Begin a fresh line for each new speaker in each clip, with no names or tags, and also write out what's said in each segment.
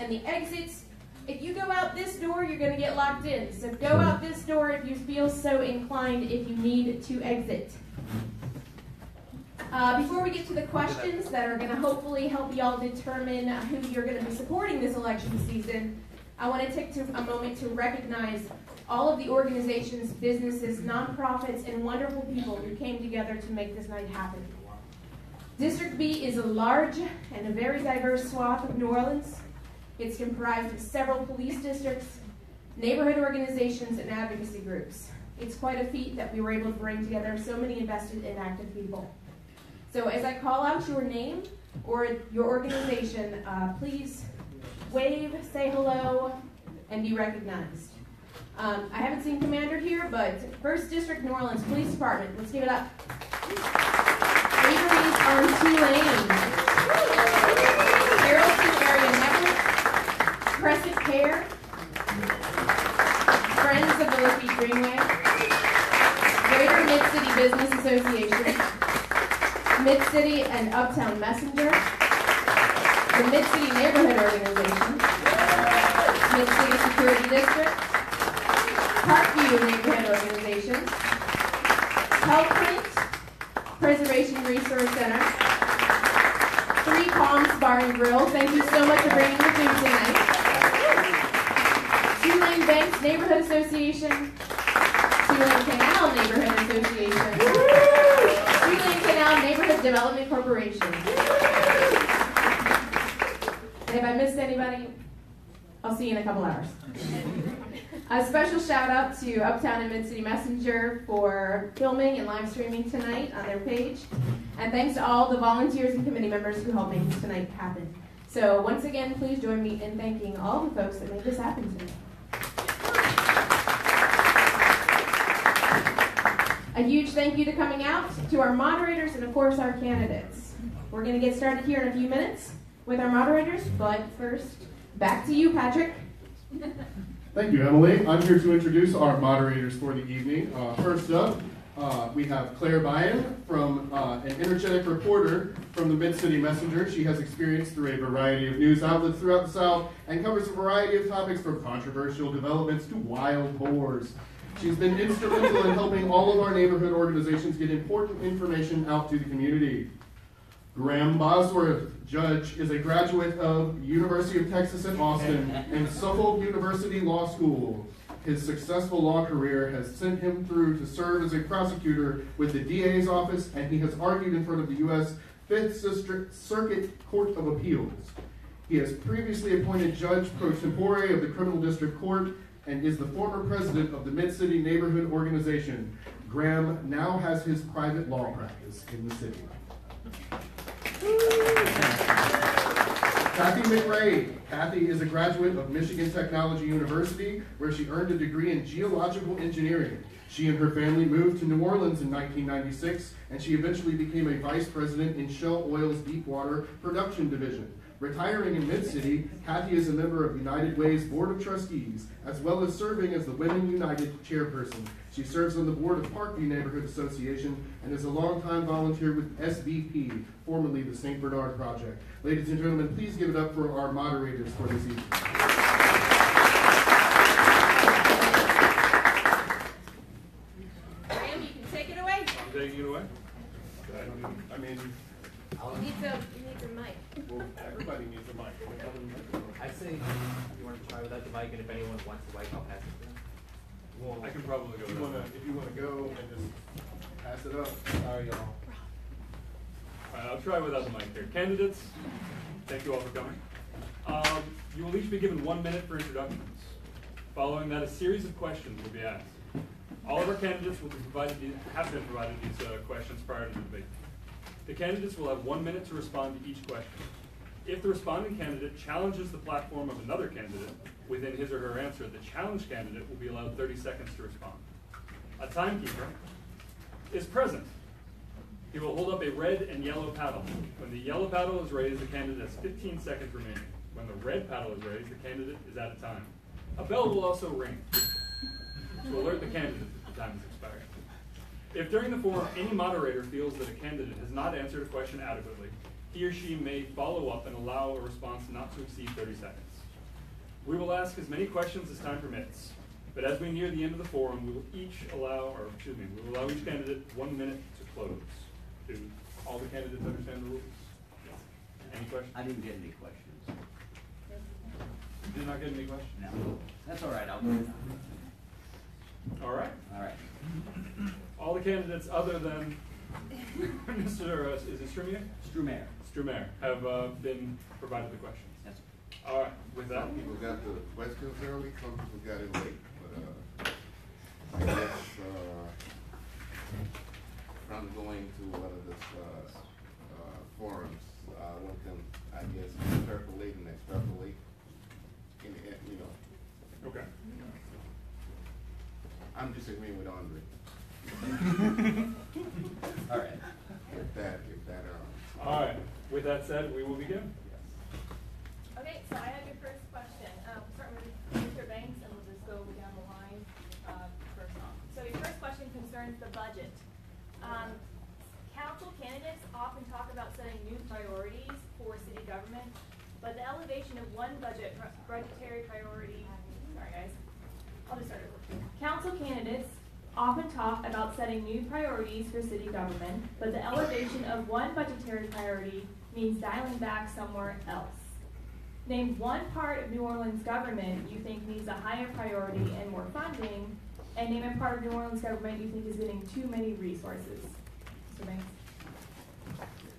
And the exits, if you go out this door, you're going to get locked in. So go out this door if you feel so inclined if you need to exit. Uh, before we get to the questions that are going to hopefully help y'all determine who you're going to be supporting this election season, I want to take to, a moment to recognize all of the organizations, businesses, nonprofits, and wonderful people who came together to make this night happen. District B is a large and a very diverse swath of New Orleans. It's comprised of several police districts, neighborhood organizations, and advocacy groups. It's quite a feat that we were able to bring together so many invested and active people. So as I call out your name or your organization, uh, please wave, say hello, and be recognized. Um, I haven't seen Commander here, but First District New Orleans Police Department, let's give it up. Avery's on Tulane. Carrollton Care, Friends of the Lafitte Greenway, Greater Mid-City Business Association, Mid-City and Uptown Messenger, the Mid-City Neighborhood Organization, Mid-City Security District, Parkview Neighborhood Organization, HealthPrint, Preservation Resource Center, Three Palms Bar and Grill. Thank you so much for bringing the food tonight. Banks Neighborhood Association, Tulane Canal Neighborhood Association, Tulane Canal Neighborhood Development Corporation. And if I missed anybody, I'll see you in a couple hours. A special shout out to Uptown and Mid City Messenger for filming and live streaming tonight on their page. And thanks to all the volunteers and committee members who helped make this tonight happen. So once again, please join me in thanking all the folks that made this happen tonight. A huge thank you to coming out, to our moderators, and of course our candidates. We're going to get started here in a few minutes with our moderators, but first, back to you, Patrick.
Thank you, Emily. I'm here to introduce our moderators for the evening. Uh, first up, uh, we have Claire Byun, from uh, an energetic reporter from the Mid-City Messenger. She has experience through a variety of news outlets throughout the South and covers a variety of topics from controversial developments to wild boars. She's been instrumental in helping all of our neighborhood organizations get important information out to the community. Graham Bosworth, judge, is a graduate of University of Texas at Austin and Suffolk University Law School. His successful law career has sent him through to serve as a prosecutor with the DA's office, and he has argued in front of the U.S. Fifth Circuit Court of Appeals. He has previously appointed Judge pro tempore of the Criminal District Court and is the former president of the Mid-City Neighborhood Organization. Graham now has his private law practice in the city. Kathy McRae. Kathy is a graduate of Michigan Technology University, where she earned a degree in geological engineering. She and her family moved to New Orleans in 1996, and she eventually became a vice president in Shell Oil's Deepwater Production Division. Retiring in Mid-City, Kathy is a member of United Way's Board of Trustees, as well as serving as the Women United chairperson. She serves on the board of Parkview Neighborhood Association and is a longtime volunteer with SBP, formerly the St. Bernard Project. Ladies and gentlemen, please give it up for our moderators for this evening.
Graham, you can take it away.
I'm taking it away?
I mean,
You need, to, you need your mic.
well, everybody needs a mic.
I say you want to try without the mic, and if anyone wants the mic, I'll pass it to them.
Well,
I can probably go
If you
without
wanna,
the
if you wanna go and just pass it up.
Sorry, y'all.
All right, I'll try without the mic here. Candidates, thank you all for coming. Um, you will each be given one minute for introductions. Following that, a series of questions will be asked. All of our candidates will be provided, these- have been provided these uh, questions prior to the debate. The candidates will have one minute to respond to each question. If the responding candidate challenges the platform of another candidate within his or her answer, the challenged candidate will be allowed 30 seconds to respond. A timekeeper is present. He will hold up a red and yellow paddle. When the yellow paddle is raised, the candidate has 15 seconds remaining. When the red paddle is raised, the candidate is out of time. A bell will also ring to alert the candidate that the time has expired. If during the forum any moderator feels that a candidate has not answered a question adequately, he or she may follow up and allow a response not to exceed 30 seconds. We will ask as many questions as time permits, but as we near the end of the forum, we will each allow, or excuse me, we will allow each candidate one minute to close. Do all the candidates understand the rules? Any questions?
I didn't get any questions.
You Did not get any questions?
No, that's all right, I'll do it.
All right.
All right.
All the candidates other than Mr. uh, Is it Strumier?
Strumeyer.
Strumeyer have uh, been provided the questions.
Yes.
All right, with that,
Some people got the questions early, some people got it late, but, uh, I guess, uh, from going to one of this, uh, uh, forums, uh, one can, I guess, interpolate and extrapolate, in, the end, you know,
okay.
I'm disagreeing with Andre,
All right.
if that, if that, uh.
All right, with that said, we will begin.
Okay, so I have your first question. Um, starting with Mr. Banks, and we'll just go down the line, uh, first off. So your first question concerns the budget. Um, council candidates often talk about setting new priorities for city government, but the elevation of one budget, budgetary priority, sorry guys, I'll just start over. Council candidates often talk about setting new priorities for city government, but the elevation of one budgetary priority means dialing back somewhere else. Name one part of New Orleans government you think needs a higher priority and more funding, and name a part of New Orleans government you think is getting too many resources. Mr. Banks?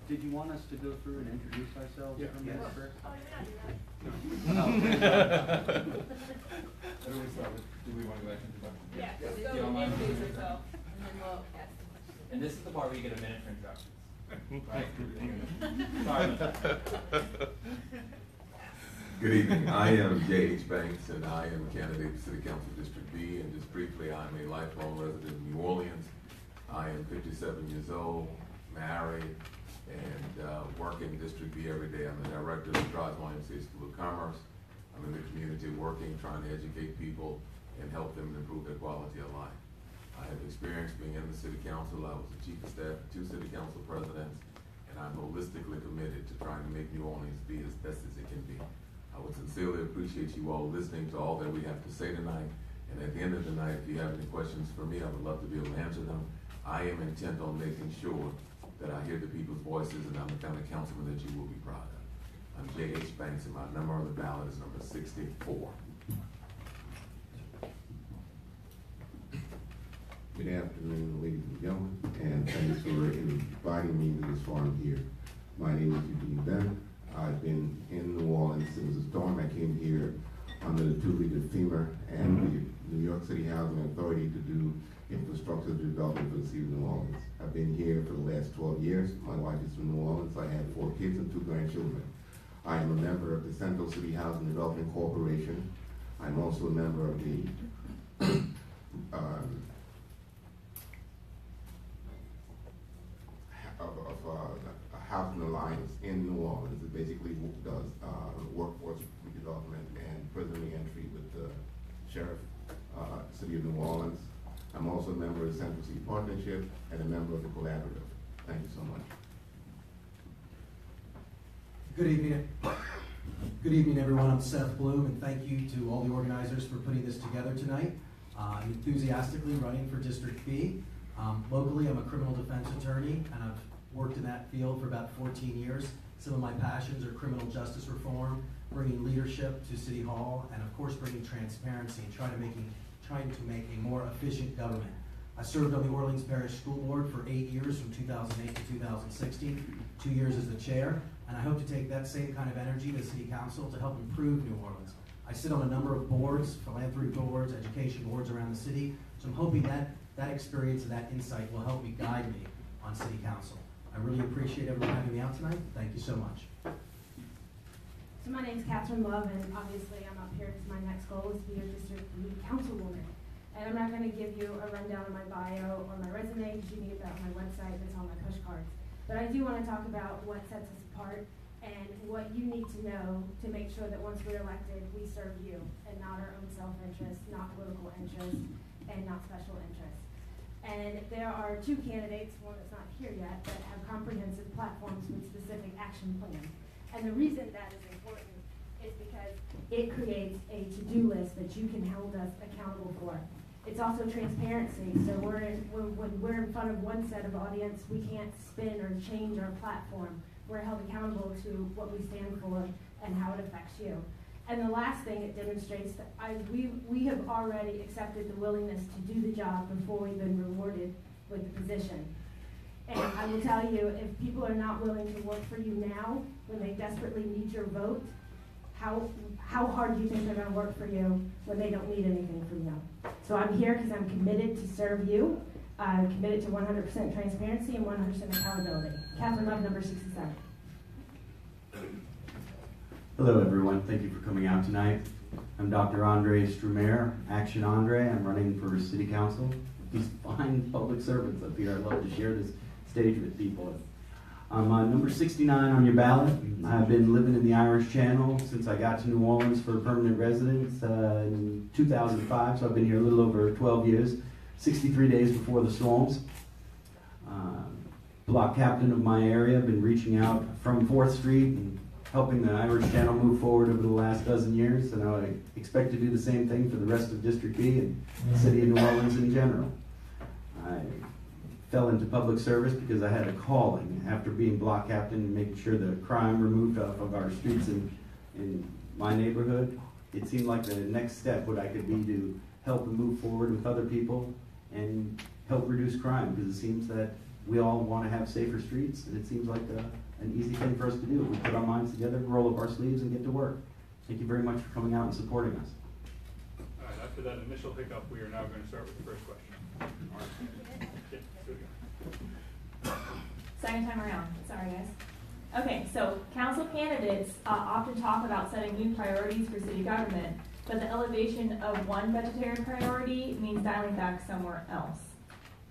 Did you want us to go through and introduce ourselves
Yeah.
from
Yes.
that oh, first?
Oh, did we not do that?
we want to go back into the?
Yeah, just go yourself, and then we'll ask the question.
And this is the part where you get a minute for introductions. Right? Sorry that.
Good evening. I am J.H. Banks, and I am a candidate for City Council District B. And just briefly, I'm a lifelong resident of New Orleans. I am 57 years old, married, and uh, work in District B every day. I'm the director of the Dryades YMCA School of Commerce. I'm in the community working, trying to educate people and help them improve their quality of life. I have experience being in the city council. I was the chief of staff two city council presidents, and I'm holistically committed to trying to make New Orleans be as best as it can be. I would sincerely appreciate you all listening to all that we have to say tonight. And at the end of the night, if you have any questions for me, I would love to be able to answer them. I am intent on making sure that I hear the people's voices and I'm the kind of councilman that you will be proud of. I'm J.H. Banks and my number on the ballot is number sixty-four.
Good afternoon, ladies and gentlemen, and thanks for inviting me to this forum here. My name is Eugene Bennett. I've been in New Orleans since the storm. I came here under the tutelage of FEMA and the New York City Housing Authority to do infrastructure development for the city of New Orleans. I've been here for the last twelve years. My wife is from New Orleans. I have four kids and two grandchildren. I am a member of the Central City Housing Development Corporation. I'm also a member of the um, of, of uh, housing alliance in New Orleans. It basically does uh, workforce redevelopment and prison reentry with the sheriff, uh, city of New Orleans. I'm also a member of the Central City Partnership and a member of the Collaborative. Thank you so much.
Good evening. Good evening, everyone. I'm Seth Bloom, and thank you to all the organizers for putting this together tonight. Uh, I'm enthusiastically running for District B. Um, locally, I'm a criminal defense attorney, and I've worked in that field for about 14 years. Some of my passions are criminal justice reform, bringing leadership to City Hall, and of course, bringing transparency and trying to trying to make a more efficient government. I served on the Orleans Parish School Board for eight years, from 2008 to 2016, two years as the chair, and I hope to take that same kind of energy to City Council to help improve New Orleans. I sit on a number of boards, philanthropy boards, education boards around the city, so I'm hoping that that experience and that insight will help me guide me on City Council. I really appreciate everyone having me out tonight. Thank you so much.
So my name is Catherine Love, and obviously I'm up here because my next goal is to be a district councilwoman. And I'm not going to give you a rundown of my bio or my resume because you can get that on my website. That's on my push cards. But I do want to talk about what sets us apart and what you need to know to make sure that once we're elected, we serve you and not our own self-interest, not political interest, and not special interest. And there are two candidates, one that's not here yet, that have comprehensive platforms with specific action plans. And the reason that is important is because it creates a to-do list that you can hold us accountable for. It's also transparency, so we're in, when, when we're in front of one set of audience, we can't spin or change our platform. We're held accountable to what we stand for and how it affects you. And the last thing it demonstrates that I, we, we have already accepted the willingness to do the job before we've been rewarded with the position. And I will tell you, if people are not willing to work for you now, when they desperately need your vote, how, how hard do you think they're gonna work for you when they don't need anything from you? So I'm here because I'm committed to serve you. I'm committed to 100% transparency and 100% accountability. Catherine Love, number 67.
Hello, everyone. Thank you for coming out tonight. I'm Dr. Andre Strumer, Action Andre. I'm running for City Council. These fine public servants up here. I love to share this stage with people. I'm uh, number 69 on your ballot. I've been living in the Irish Channel since I got to New Orleans for permanent residence uh, in 2005, so I've been here a little over 12 years, 63 days before the storms. Uh, block captain of my area, been reaching out from 4th Street and helping the Irish Channel move forward over the last dozen years, and I expect to do the same thing for the rest of District B and the city of New Orleans in general. I fell into public service because I had a calling after being block captain and making sure the crime removed off of our streets in, in my neighborhood. It seemed like the next step what I could be to help and move forward with other people and help reduce crime because it seems that we all want to have safer streets and it seems like a, an easy thing for us to do. We put our minds together, roll up our sleeves and get to work. Thank you very much for coming out and supporting us.
All right, after that initial hiccup, we are now going to start with the first question. All right. Yeah, do it again.
Second time around, sorry guys. Okay, so council candidates uh, often talk about setting new priorities for city government, but the elevation of one budgetary priority means dialing back somewhere else.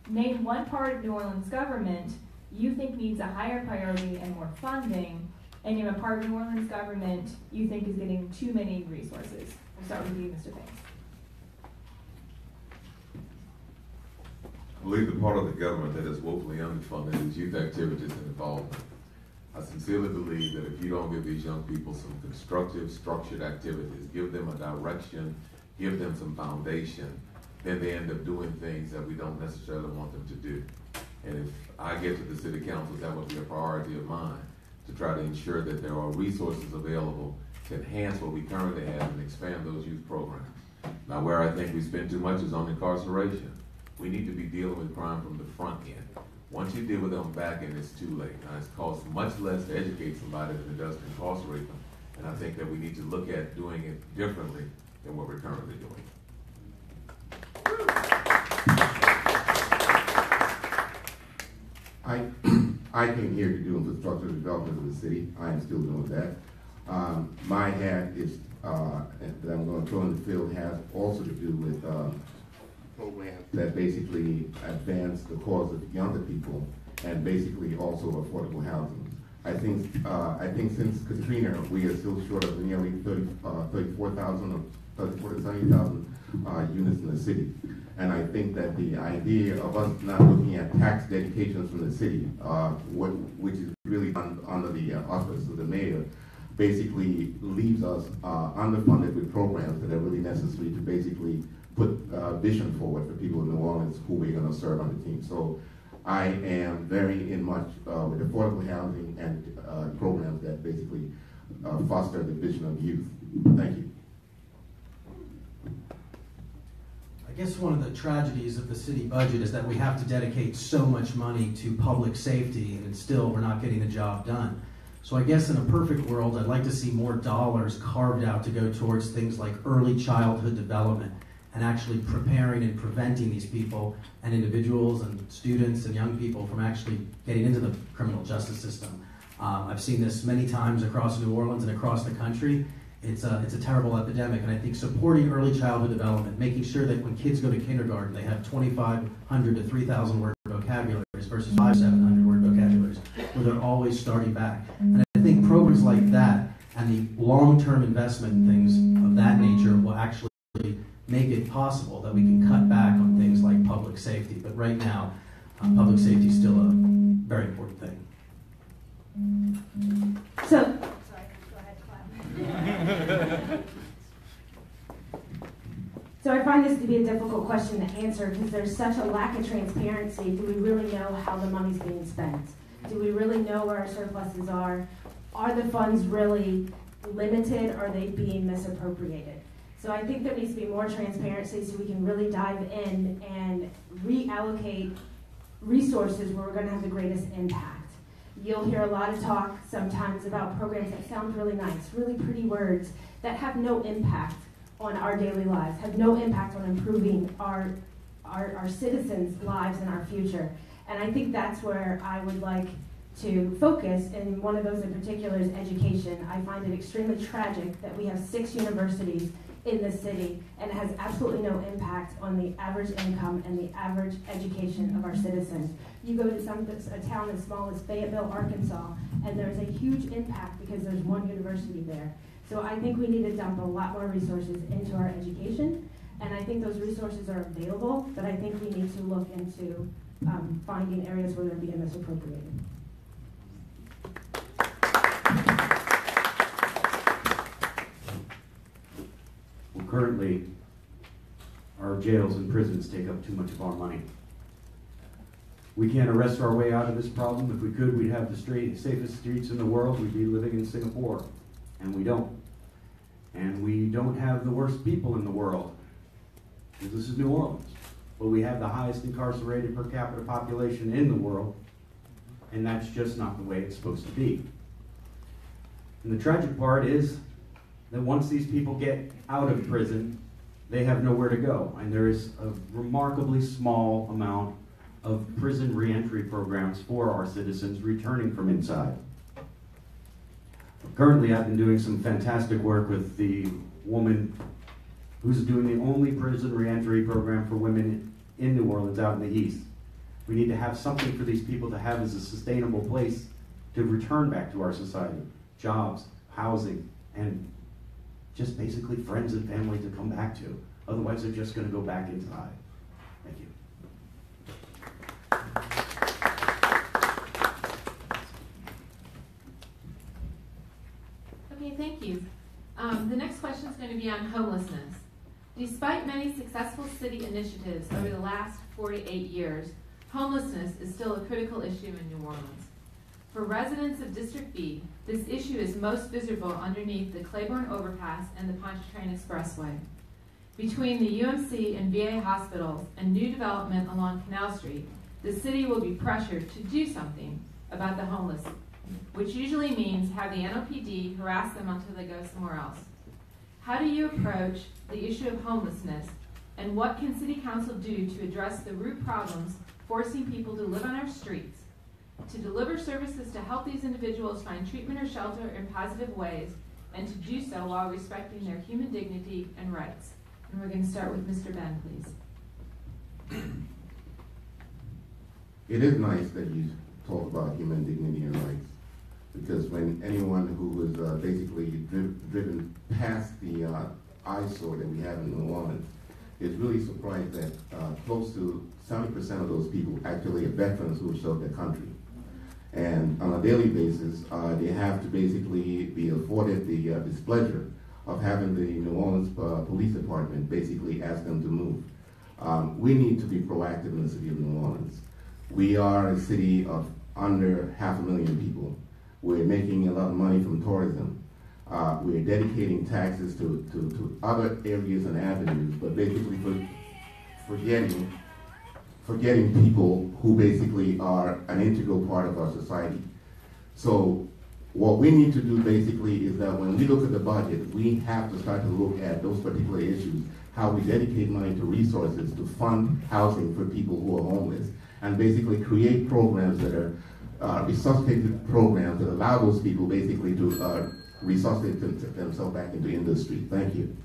Name one part of New Orleans government you think needs a higher priority and more funding, and name a part of New Orleans government you think is getting too many resources. We'll start with you, Mr. Banks.
I believe the part of the government that is woefully underfunded is youth activities and involvement. I sincerely believe that if you don't give these young people some constructive, structured activities, give them a direction, give them some foundation, then they end up doing things that we don't necessarily want them to do. And if I get to the city council, that would be a priority of mine, to try to ensure that there are resources available to enhance what we currently have and expand those youth programs. Now, where I think we spend too much is on incarceration. We need to be dealing with crime from the front end. Once you deal with them back end, it's too late. Now, it costs much less to educate somebody than it does to incarcerate them. And I think that we need to look at doing it differently than what we're currently doing.
I, I came here to do infrastructure development of the city. I am still doing that. Um, my hat is, uh, that I'm gonna throw in the field has also to do with, uh, programs that basically advance the cause of younger people and basically also affordable housing. I think, uh, I think since Katrina, we are still short of nearly thirty, uh, thirty-four thousand or thirty-four to seventy thousand, uh, units in the city. And I think that the idea of us not looking at tax dedications from the city, uh, what, which is really un, under the uh, auspices of the mayor, basically leaves us uh, underfunded with programs that are really necessary to basically put uh, vision forward for people in New Orleans who we're going to serve on the team. So I am very in much uh, with affordable housing and uh, programs that basically uh, foster the vision of youth. Thank you.
I guess one of the tragedies of the city budget is that we have to dedicate so much money to public safety and still we're not getting the job done. So I guess in a perfect world, I'd like to see more dollars carved out to go towards things like early childhood development and actually preparing and preventing these people and individuals and students and young people from actually getting into the criminal justice system. Um, I've seen this many times across New Orleans and across the country. It's a, it's a terrible epidemic, and I think supporting early childhood development, making sure that when kids go to kindergarten, they have 2,500 to 3,000 word vocabularies versus 5, 700 word vocabularies, where they're always starting back. And I think programs like that and the long-term investment in things of that nature will actually make it possible that we can cut back on things like public safety. But right now, uh, public safety is still a very important thing.
So, sorry, go ahead, clap. So I find this to be a difficult question to answer because there's such a lack of transparency. Do we really know how the money's being spent? Do we really know where our surpluses are? Are the funds really limited? Are they being misappropriated? So I think there needs to be more transparency so we can really dive in and reallocate resources where we're going to have the greatest impact. You'll hear a lot of talk sometimes about programs that sound really nice, really pretty words that have no impact on our daily lives, have no impact on improving our, our, our citizens' lives and our future. And I think that's where I would like to focus, and one of those in particular is education. I find it extremely tragic that we have six universities in the city and has absolutely no impact on the average income and the average education of our citizens. You go to some a town as small as Fayetteville, Arkansas, and there's a huge impact because there's one university there. So I think we need to dump a lot more resources into our education, and I think those resources are available, but I think we need to look into um, finding areas where they're being misappropriated.
Currently, our jails and prisons take up too much of our money. We can't arrest our way out of this problem. If we could, we'd have the straight, safest streets in the world. We'd be living in Singapore. And we don't. And we don't have the worst people in the world. Because this is New Orleans. But we have the highest incarcerated per capita population in the world. And that's just not the way it's supposed to be. And the tragic part is that once these people get out of prison, they have nowhere to go. And there is a remarkably small amount of prison reentry programs for our citizens returning from inside. Currently, I've been doing some fantastic work with the woman who's doing the only prison reentry program for women in New Orleans out in the East. We need to have something for these people to have as a sustainable place to return back to our society jobs, housing, and just basically friends and family to come back to. Otherwise, they're just going to go back inside. Thank you.
Okay, thank you. Um, the next question is going to be on homelessness. Despite many successful city initiatives over the last 48 years, homelessness is still a critical issue in New Orleans. For residents of District B, this issue is most visible underneath the Claiborne Overpass and the Pontchartrain Expressway. Between the UMC and VA hospitals and new development along Canal Street, the city will be pressured to do something about the homeless, which usually means have the NOPD harass them until they go somewhere else. How do you approach the issue of homelessness, and what can City Council do to address the root problems forcing people to live on our streets, to deliver services to help these individuals find treatment or shelter in positive ways, and to do so while respecting their human dignity and rights? And we're going to start with Mr. Ben, please.
It is nice that you talk about human dignity and rights, because when anyone who is uh, basically dri- driven past the uh, eyesore that we have in New Orleans is really surprised that uh, close to 70% of those people actually are veterans who served their country. And on a daily basis, uh, they have to basically be afforded the uh, displeasure of having the New Orleans uh, Police Department basically ask them to move. Um, we need to be proactive in the city of New Orleans. We are a city of under half a million people. We're making a lot of money from tourism. Uh, we're dedicating taxes to, to, to other areas and avenues, but basically for, forgetting, forgetting people who basically are an integral part of our society. So what we need to do basically is that when we look at the budget, we have to start to look at those particular issues, how we dedicate money to resources to fund housing for people who are homeless, and basically create programs that are uh, resuscitated programs that allow those people basically to uh, resuscitate themselves back into industry. Thank you.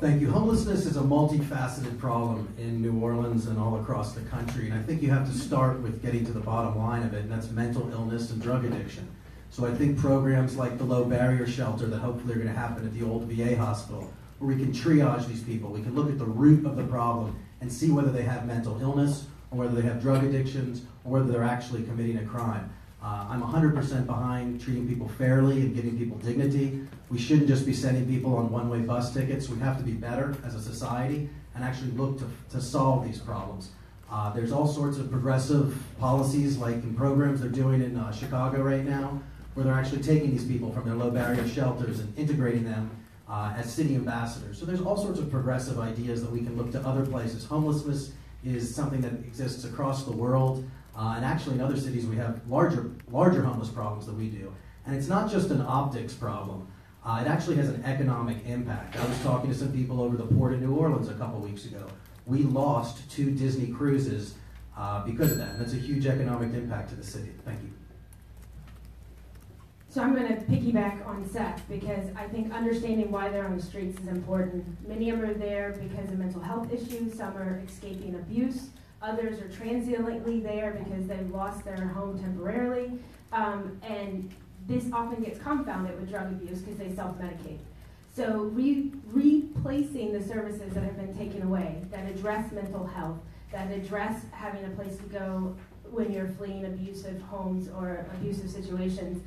Thank you. Homelessness is a multifaceted problem in New Orleans and all across the country, and I think you have to start with getting to the bottom line of it, and that's mental illness and drug addiction. So I think programs like the low barrier shelter that hopefully are going to happen at the old VA hospital, where we can triage these people, we can look at the root of the problem and see whether they have mental illness or whether they have drug addictions or whether they're actually committing a crime. Uh, I'm 100% behind treating people fairly and giving people dignity. We shouldn't just be sending people on one way bus tickets. We have to be better as a society and actually look to, to solve these problems. Uh, there's all sorts of progressive policies, like in programs they're doing in uh, Chicago right now, where they're actually taking these people from their low barrier shelters and integrating them uh, as city ambassadors. So there's all sorts of progressive ideas that we can look to other places. Homelessness is something that exists across the world, uh, and actually in other cities we have larger, larger homeless problems than we do. And it's not just an optics problem. Uh, it actually has an economic impact. I was talking to some people over the port of New Orleans a couple weeks ago. We lost two Disney cruises uh, because of that, and that's a huge economic impact to the city. Thank you.
So I'm going to piggyback on Seth because I think understanding why they're on the streets is important. Many of them are there because of mental health issues. Some are escaping abuse. Others are transiently there because they've lost their home temporarily. Um, and this often gets confounded with drug abuse because they self-medicate. So re- replacing the services that have been taken away that address mental health, that address having a place to go when you're fleeing abusive homes or abusive situations,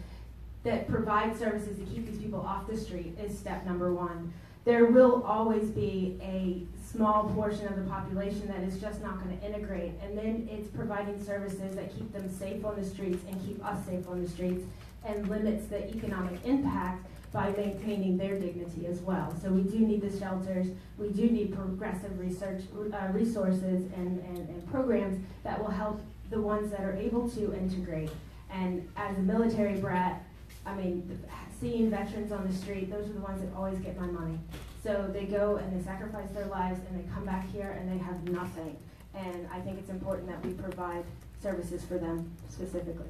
that provide services to keep these people off the street is step number one. There will always be a small portion of the population that is just not going to integrate, and then it's providing services that keep them safe on the streets and keep us safe on the streets and limits the economic impact by maintaining their dignity as well. So we do need the shelters, we do need progressive research uh, resources and, and, and programs that will help the ones that are able to integrate. And as a military brat, I mean, seeing veterans on the street, those are the ones that always get my money. So they go and they sacrifice their lives and they come back here and they have nothing. And I think it's important that we provide services for them specifically.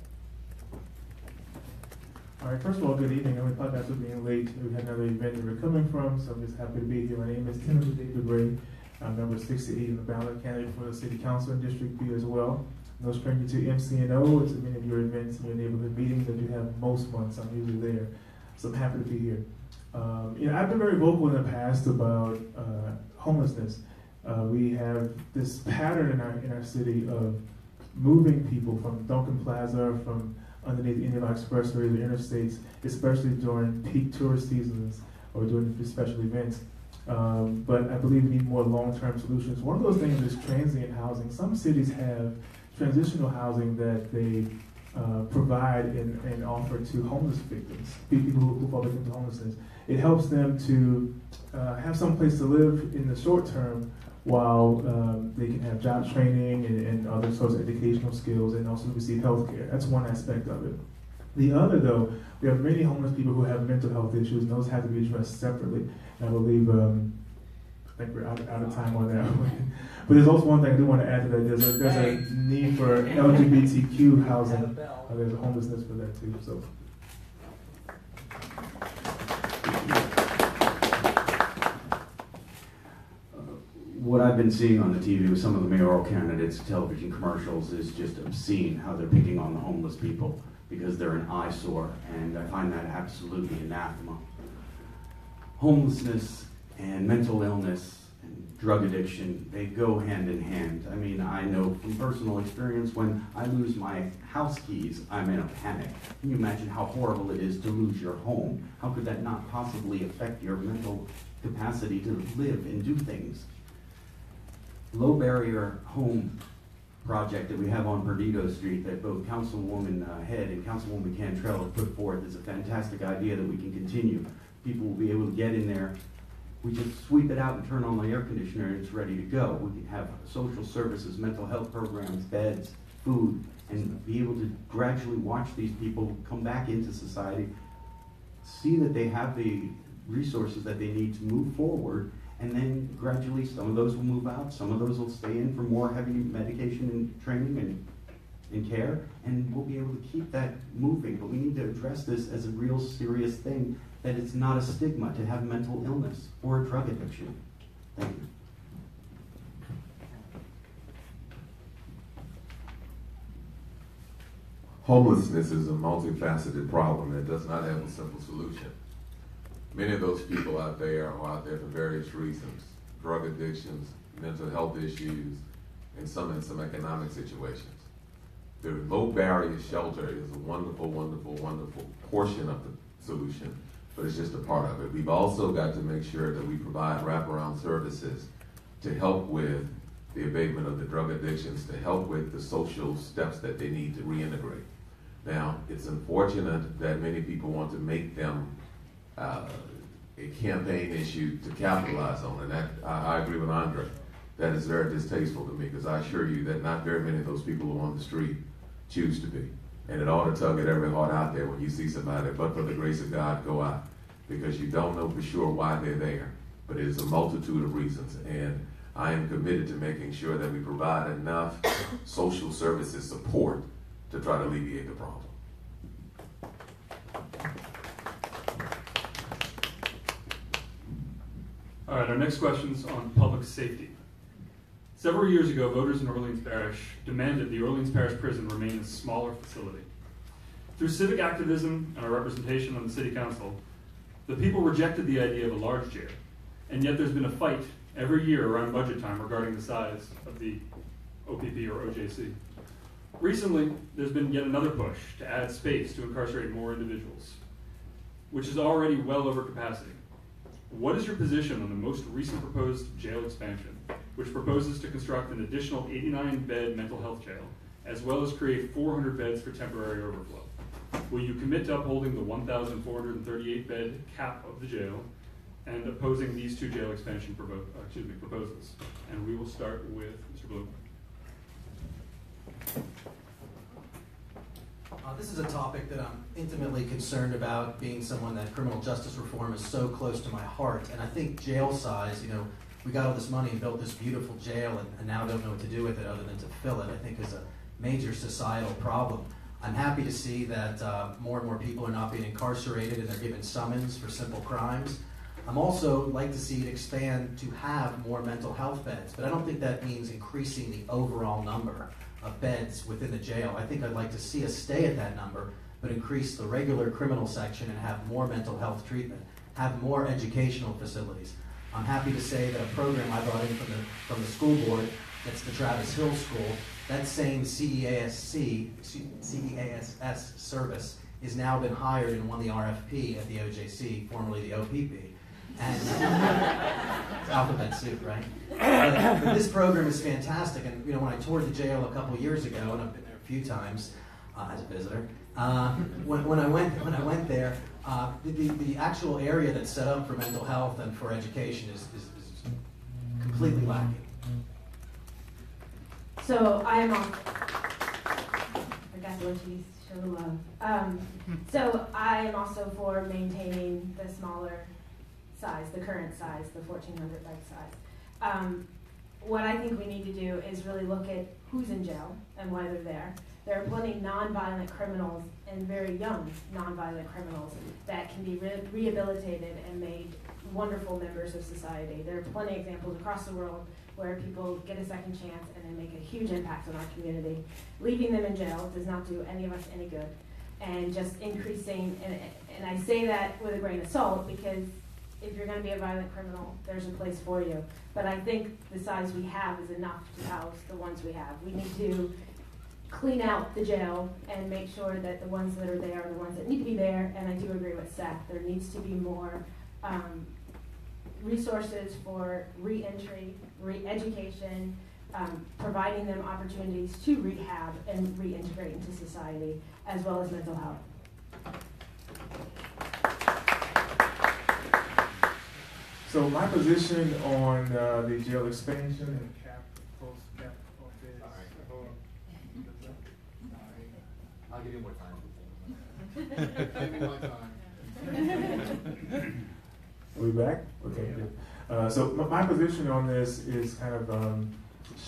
All right, first of all, good evening. I apologize for being late. We had another event that we're coming from, so I'm just happy to be here. My name is Timothy David Ray. I'm number 68 in the ballot candidate for the City Council in District B as well. No stranger to MCNO. It's many of your events and your neighborhood meetings that you have most months. I'm usually there, so I'm happy to be here. Um, you know, I've been very vocal in the past about uh, homelessness. Uh, we have this pattern in our in our city of moving people from Duncan Plaza, from underneath our expressways or interstates, especially during peak tourist seasons or during special events. Um, but I believe we need more long-term solutions. One of those things is transient housing. Some cities have transitional housing that they uh, provide and, and, offer to homeless victims, people who, who fall victim to homelessness. It helps them to uh, have some place to live in the short term while um, they can have job training and, and, other sorts of educational skills and also receive health care. That's one aspect of it. The other, though, we have many homeless people who have mental health issues, and those have to be addressed separately. And I believe, um, I think we're out, out of time on that one. But there's also one thing I do want to add to that. There's a, there's a need for LGBTQ housing. Uh, there's a homelessness for that too. So.
what I've been seeing on the TV with some of the mayoral candidates' television commercials is just obscene how they're picking on the homeless people because they're an eyesore, and I find that absolutely anathema. Homelessness and mental illness and drug addiction, they go hand in hand. I mean, I know from personal experience when I lose my house keys, I'm in a panic. Can you imagine how horrible it is to lose your home? How could that not possibly affect your mental capacity to live and do things? low barrier home project that we have on Perdido Street that both Councilwoman uh, Head and Councilwoman Cantrell have put forth is a fantastic idea that we can continue. People will be able to get in there. We just sweep it out and turn on the air conditioner and it's ready to go. We can have social services, mental health programs, beds, food, and be able to gradually watch these people come back into society, see that they have the resources that they need to move forward, and then gradually, some of those will move out, some of those will stay in for more heavy medication and training and, and care, and we'll be able to keep that moving. But we need to address this as a real serious thing, that it's not a stigma to have mental illness or a drug addiction. Thank you.
Homelessness is a multifaceted problem that does not have a simple solution. Many of those people out there are out there for various reasons drug addictions, mental health issues, and some in some economic situations. the low barrier shelter is a wonderful, wonderful, wonderful portion of the solution, but it's just a part of it. We've also got to make sure that we provide wraparound services to help with the abatement of the drug addictions, to help with the social steps that they need to reintegrate. Now, it's unfortunate that many people want to make them uh, a campaign issue to capitalize on, and that I, I agree with Andre. That is very distasteful to me because I assure you that not very many of those people who are on the street choose to be. And it ought to tug at every heart out there when you see somebody, but for the grace of God, go out. Because you don't know for sure why they're there. But it is a multitude of reasons. And I am committed to making sure that we provide enough social services support to try to alleviate the problem.
All right, our next question's on public safety. Several years ago, voters in Orleans Parish demanded the Orleans Parish Prison remain a smaller facility. Through civic activism and our representation on the City Council, the people rejected the idea of a large jail, and yet there's been a fight every year around budget time regarding the size of the OPP or OJC. Recently, there's been yet another push to add space to incarcerate more individuals, which is already well over capacity. What is your position on the most recent proposed jail expansion, which proposes to construct an additional 89 bed mental health jail, as well as create 400 beds for temporary overflow? Will you commit to upholding the 1,438 bed cap of the jail and opposing these two jail expansion provo- uh, excuse me, proposals? And we will start with Mr. Bloom.
Uh, this is a topic that I'm intimately concerned about, being someone that criminal justice reform is so close to my heart. And I think jail size, you know, we got all this money and built this beautiful jail and, and now don't know what to do with it other than to fill it, I think is a major societal problem. I'm happy to see that uh, more and more people are not being incarcerated and they're given summons for simple crimes. I'm also like to see it expand to have more mental health beds, but I don't think that means increasing the overall number of beds within the jail. I think I'd like to see us stay at that number, but increase the regular criminal section and have more mental health treatment, have more educational facilities. I'm happy to say that a program I brought in from the, from the school board, that's the Travis Hill School, that same CEASC, CEASS service is now been hired and won the RFP at the OJC, formerly the OPP. And it's alphabet soup, right? But, but this program is fantastic. And you know, when I toured the jail a couple years ago, and I've been there a few times uh, as a visitor, uh, when, when I went when I went there, uh, the, the, actual area that's set up for mental health and for education is, is, is completely lacking.
So I am on. Cheese. Show the love. Um, so I am also for maintaining the smaller size, the current size, the 1,400 bed size. Um, what I think we need to do is really look at who's in jail and why they're there. There are plenty of nonviolent criminals and very young nonviolent criminals that can be re- rehabilitated and made wonderful members of society. There are plenty of examples across the world where people get a second chance and they make a huge impact on our community. Leaving them in jail does not do any of us any good. And just increasing, and, and I say that with a grain of salt because if you're going to be a violent criminal, there's a place for you. But I think the size we have is enough to house the ones we have. We need to clean out the jail and make sure that the ones that are there are the ones that need to be there. And I do agree with Seth. There needs to be more um, resources for reentry, re-education, um, providing them opportunities to rehab and reintegrate into society, as well as mental health.
So my position on uh, the jail expansion and cap, post cap of beds.
I'll give you more time.
Give me my time.
Are we back? Okay, good. Uh, so my, my position on this is kind of um,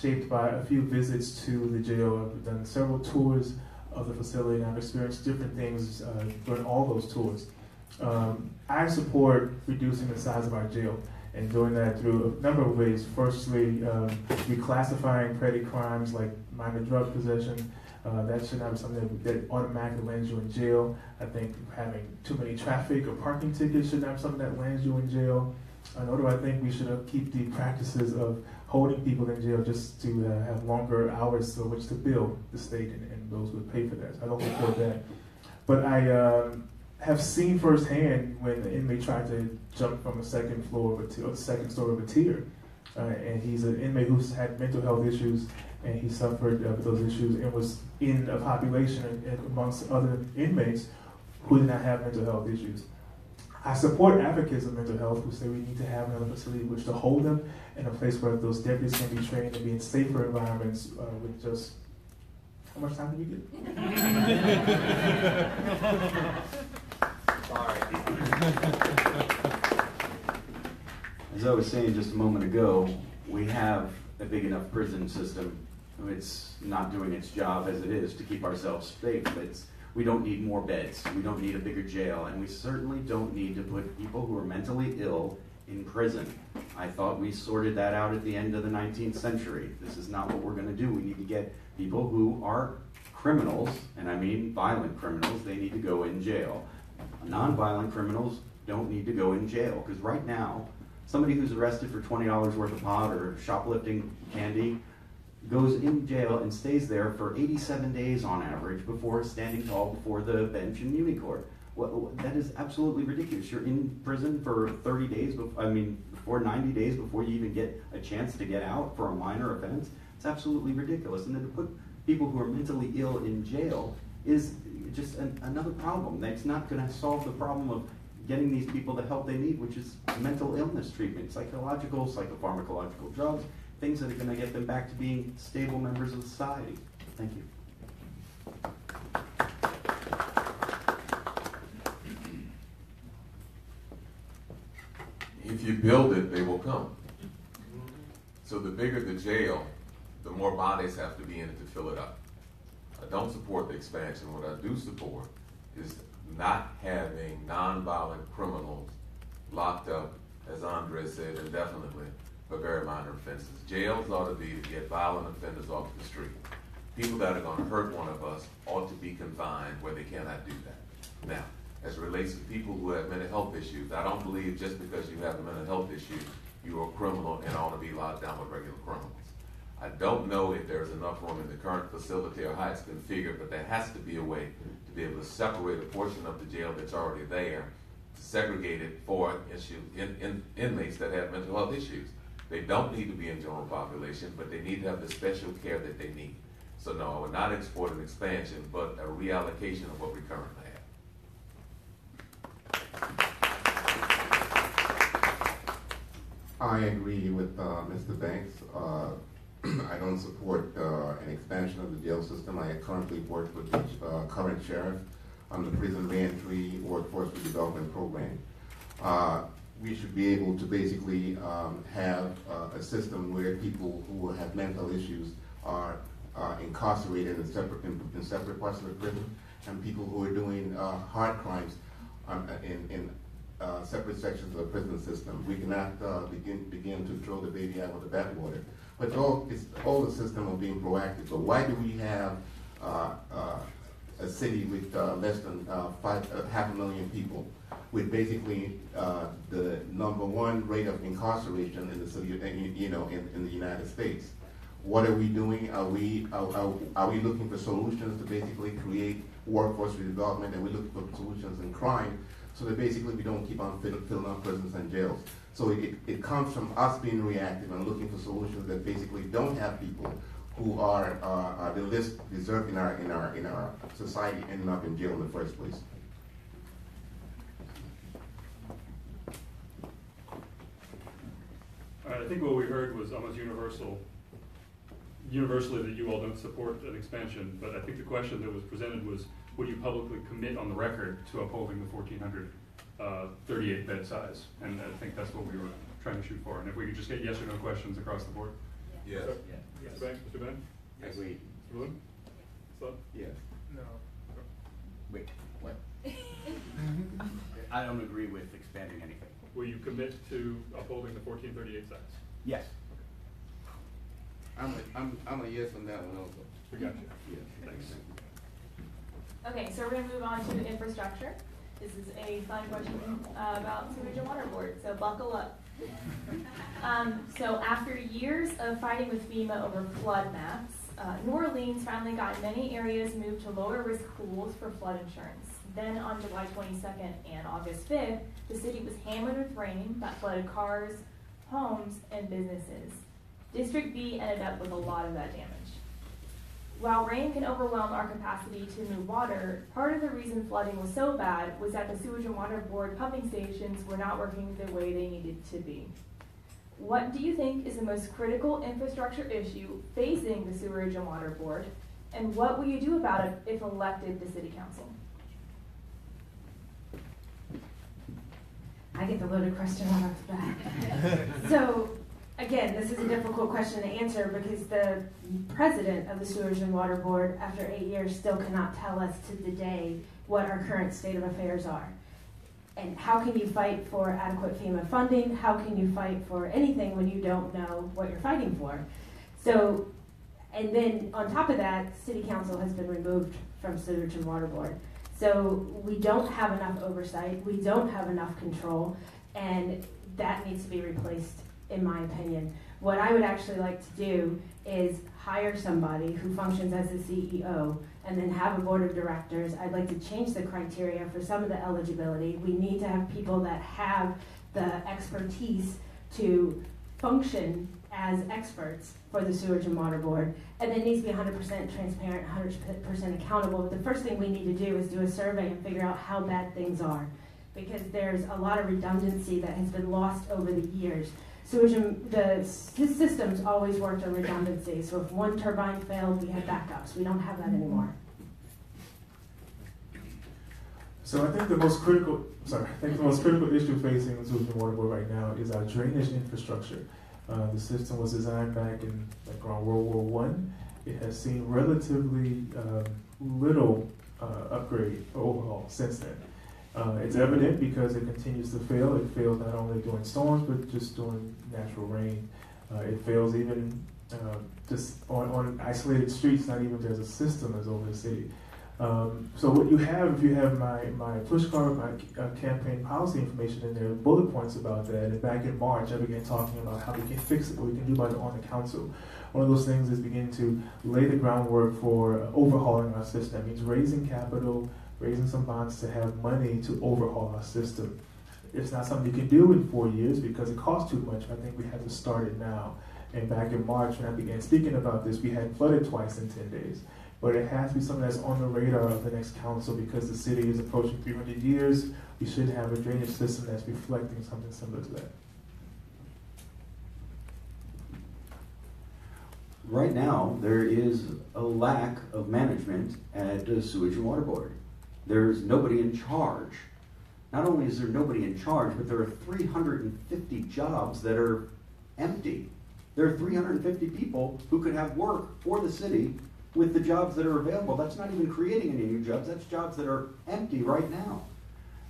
shaped by a few visits to the jail. I've done several tours of the facility and I've experienced different things uh, during all those tours. Um, I support reducing the size of our jail and doing that through a number of ways. Firstly, um, reclassifying petty crimes like minor drug possession. Uh, that should not be something that, that automatically lands you in jail. I think having too many traffic or parking tickets should not be something that lands you in jail. Uh, nor do I think we should keep the practices of holding people in jail just to uh, have longer hours to which to bill the state and, and those who pay for that. So I don't support that. But I um, have seen firsthand when an inmate tried to jump from a second floor of a t- or the second story of a tier, uh, and he's an inmate who's had mental health issues, and he suffered uh, those issues and was in a population and, and amongst other inmates who did not have mental health issues. I support advocates of mental health who say we need to have another facility in which to hold them in a place where those deputies can be trained and be in safer environments uh, with just. How much time do we get?
As I was saying just a moment ago, we have a big enough prison system. It's not doing its job as it is to keep ourselves safe. It's, we don't need more beds. We don't need a bigger jail. And we certainly don't need to put people who are mentally ill in prison. I thought we sorted that out at the end of the 19th century. This is not what we're going to do. We need to get people who are criminals, and I mean violent criminals, they need to go in jail. Nonviolent criminals don't need to go in jail because right now, somebody who's arrested for $20 worth of pot or shoplifting candy goes in jail and stays there for 87 days on average before standing tall before the bench in Muni Court. Well, that is absolutely ridiculous. You're in prison for 30 days, bef- I mean, before 90 days before you even get a chance to get out for a minor offense. It's absolutely ridiculous. And then to put people who are mentally ill in jail is just an, another problem. That's not going to solve the problem of getting these people the help they need, which is mental illness treatment, psychological, psychopharmacological drugs, things that are going to get them back to being stable members of society. Thank you.
If you build it, they will come. So the bigger the jail, the more bodies have to be in it to fill it up. I don't support the expansion. What I do support is not having nonviolent criminals locked up, as Andre said, indefinitely for very minor offenses. Jails ought to be to get violent offenders off the street. People that are going to hurt one of us ought to be confined where they cannot do that. Now, as it relates to people who have mental health issues, I don't believe just because you have a mental health issue, you are a criminal and ought to be locked down with regular criminals. I don't know if there's enough room in the current facility or how it's configured, but there has to be a way to be able to separate a portion of the jail that's already there, segregate it for issue, in, in, inmates that have mental health issues. They don't need to be in general population, but they need to have the special care that they need. So no, I would not export an expansion, but a reallocation of what we currently have.
I agree with uh, Mr. Banks. Uh, I don't support uh, an expansion of the jail system. I currently work with the uh, current sheriff on the prison reentry workforce redevelopment program. We should be able to basically um, have uh, a system where people who have mental issues are uh, incarcerated in separate in, in separate parts of the prison, and people who are doing uh, hard crimes um, in, in uh, separate sections of the prison system. We cannot uh, begin begin to throw the baby out with the bathwater. But it's all it's all the system of being proactive. So why do we have uh, a city with less than five half a million people, with basically uh, the number one rate of incarceration in the city, you know, in, in the United States? What are we doing? Are we are, are, we looking for solutions to basically create workforce redevelopment? And we looking for solutions in crime so that basically we don't keep on filling, up prisons and jails. So it, it comes from us being reactive and looking for solutions that basically don't have people who are, uh, are the least deserved in our, in our, in our society ending up in jail in the first place.
All right, I think what we heard was almost universal, universally that you all don't support an expansion, but I think the question that was presented was, would you publicly commit on the record to upholding the fourteen hundred, uh, thirty-eight bed size? And I think that's what we were trying to shoot for, and if we could just get yes or no questions across the board.
Yes.
Mr. Banks, Mr. Ben?
Agreed.
Mr. Bloom? Slut?
Yes.
No.
Wait, what? I don't agree with expanding anything.
Will you commit to upholding the fourteen thirty-eight size?
Yes.
I'm a, I'm, I'm a yes on that one also.
We got you.
Yes.
Thanks.
Okay, so we're gonna move on to infrastructure. This is a fun question uh, about sewage and water board, so buckle up. Um, so after years of fighting with FEMA over flood maps, uh, New Orleans finally got many areas moved to lower risk pools for flood insurance. Then on July 22nd and August 5th, the city was hammered with rain that flooded cars, homes, and businesses. District B ended up with a lot of that damage. While rain can overwhelm our capacity to move water, part of the reason flooding was so bad was that the sewage and water board pumping stations were not working the way they needed to be. What do you think is the most critical infrastructure issue facing the sewerage and water board? And what will you do about it if elected to city council?
I get the loaded question right off the bat. So, again, this is a difficult question to answer because the president of the Sewage and Water Board, after eight years, still cannot tell us to the day what our current state of affairs are. And how can you fight for adequate FEMA funding? How can you fight for anything when you don't know what you're fighting for? So, and then on top of that, City Council has been removed from Sewage and Water Board. So we don't have enough oversight, we don't have enough control, and that needs to be replaced, in my opinion. What I would actually like to do is hire somebody who functions as the CEO and then have a board of directors. I'd like to change the criteria for some of the eligibility. We need to have people that have the expertise to function as experts for the sewage and water board. And it needs to be 100% transparent, 100% accountable. But the first thing we need to do is do a survey and figure out how bad things are. Because there's a lot of redundancy that has been lost over the years. Sewage and the systems always worked on redundancy. So if one turbine failed, we had backups. We don't have that anymore.
So I think the most critical, sorry, I think the most critical issue facing the Sewage and Water Board right now is our drainage infrastructure. Uh, the system was designed back in like around World War One. It has seen relatively um, little uh, upgrade or overhaul since then. Uh, it's evident because it continues to fail. It fails not only during storms, but just during natural rain. Uh, it fails even uh, just on, on isolated streets, not even there's a system that's over the city. Um, so what you have, if you have my, my push card, my uh, campaign policy information in there, bullet points about that. And back in March, I began talking about how we can fix it, what we can do about it on the council. One of those things is begin to lay the groundwork for overhauling our system. That means raising capital, raising some bonds to have money to overhaul our system. It's not something you can do in four years because it costs too much. I think we have to start it now. And back in March, when I began speaking about this, we had flooded twice in 10 days but it has to be something that's on the radar of the next council because the city is approaching 300 years. We should have a drainage system that's reflecting something similar to that.
Right now, there is a lack of management at the Sewage and Water Board. There's nobody in charge. Not only is there nobody in charge, but there are 350 jobs that are empty. There are 350 people who could have work for the city with the jobs that are available. That's not even creating any new jobs, that's jobs that are empty right now.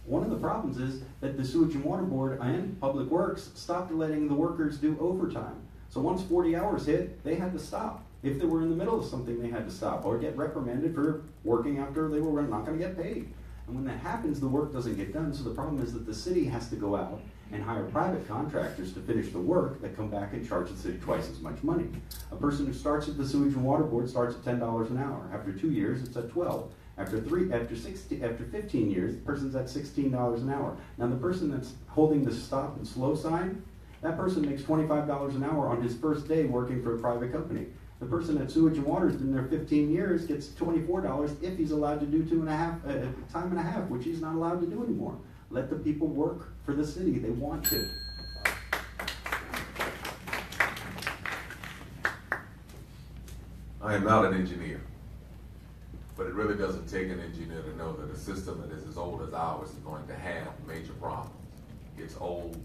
One of the problems is that the Sewage and Water Board and Public Works stopped letting the workers do overtime. So once 40 hours hit, they had to stop. If they were in the middle of something, they had to stop or get reprimanded for working after they were not going to get paid. And when that happens, the work doesn't get done. So the problem is that the city has to go out and hire private contractors to finish the work that come back and charge the city twice as much money. A person who starts at the sewage and water board starts at ten dollars an hour. After two years, it's at twelve. After three, after sixty, after fifteen years, the person's at sixteen dollars an hour. Now the person that's holding the stop and slow sign, that person makes twenty-five dollars an hour on his first day working for a private company. The person at sewage and water has been there 15 years gets $24 if he's allowed to do two and a half uh, time and a half, which he's not allowed to do anymore. Let the people work for the city. They want to.
I am not an engineer, but it really doesn't take an engineer to know that a system that is as old as ours is going to have major problems. It's old,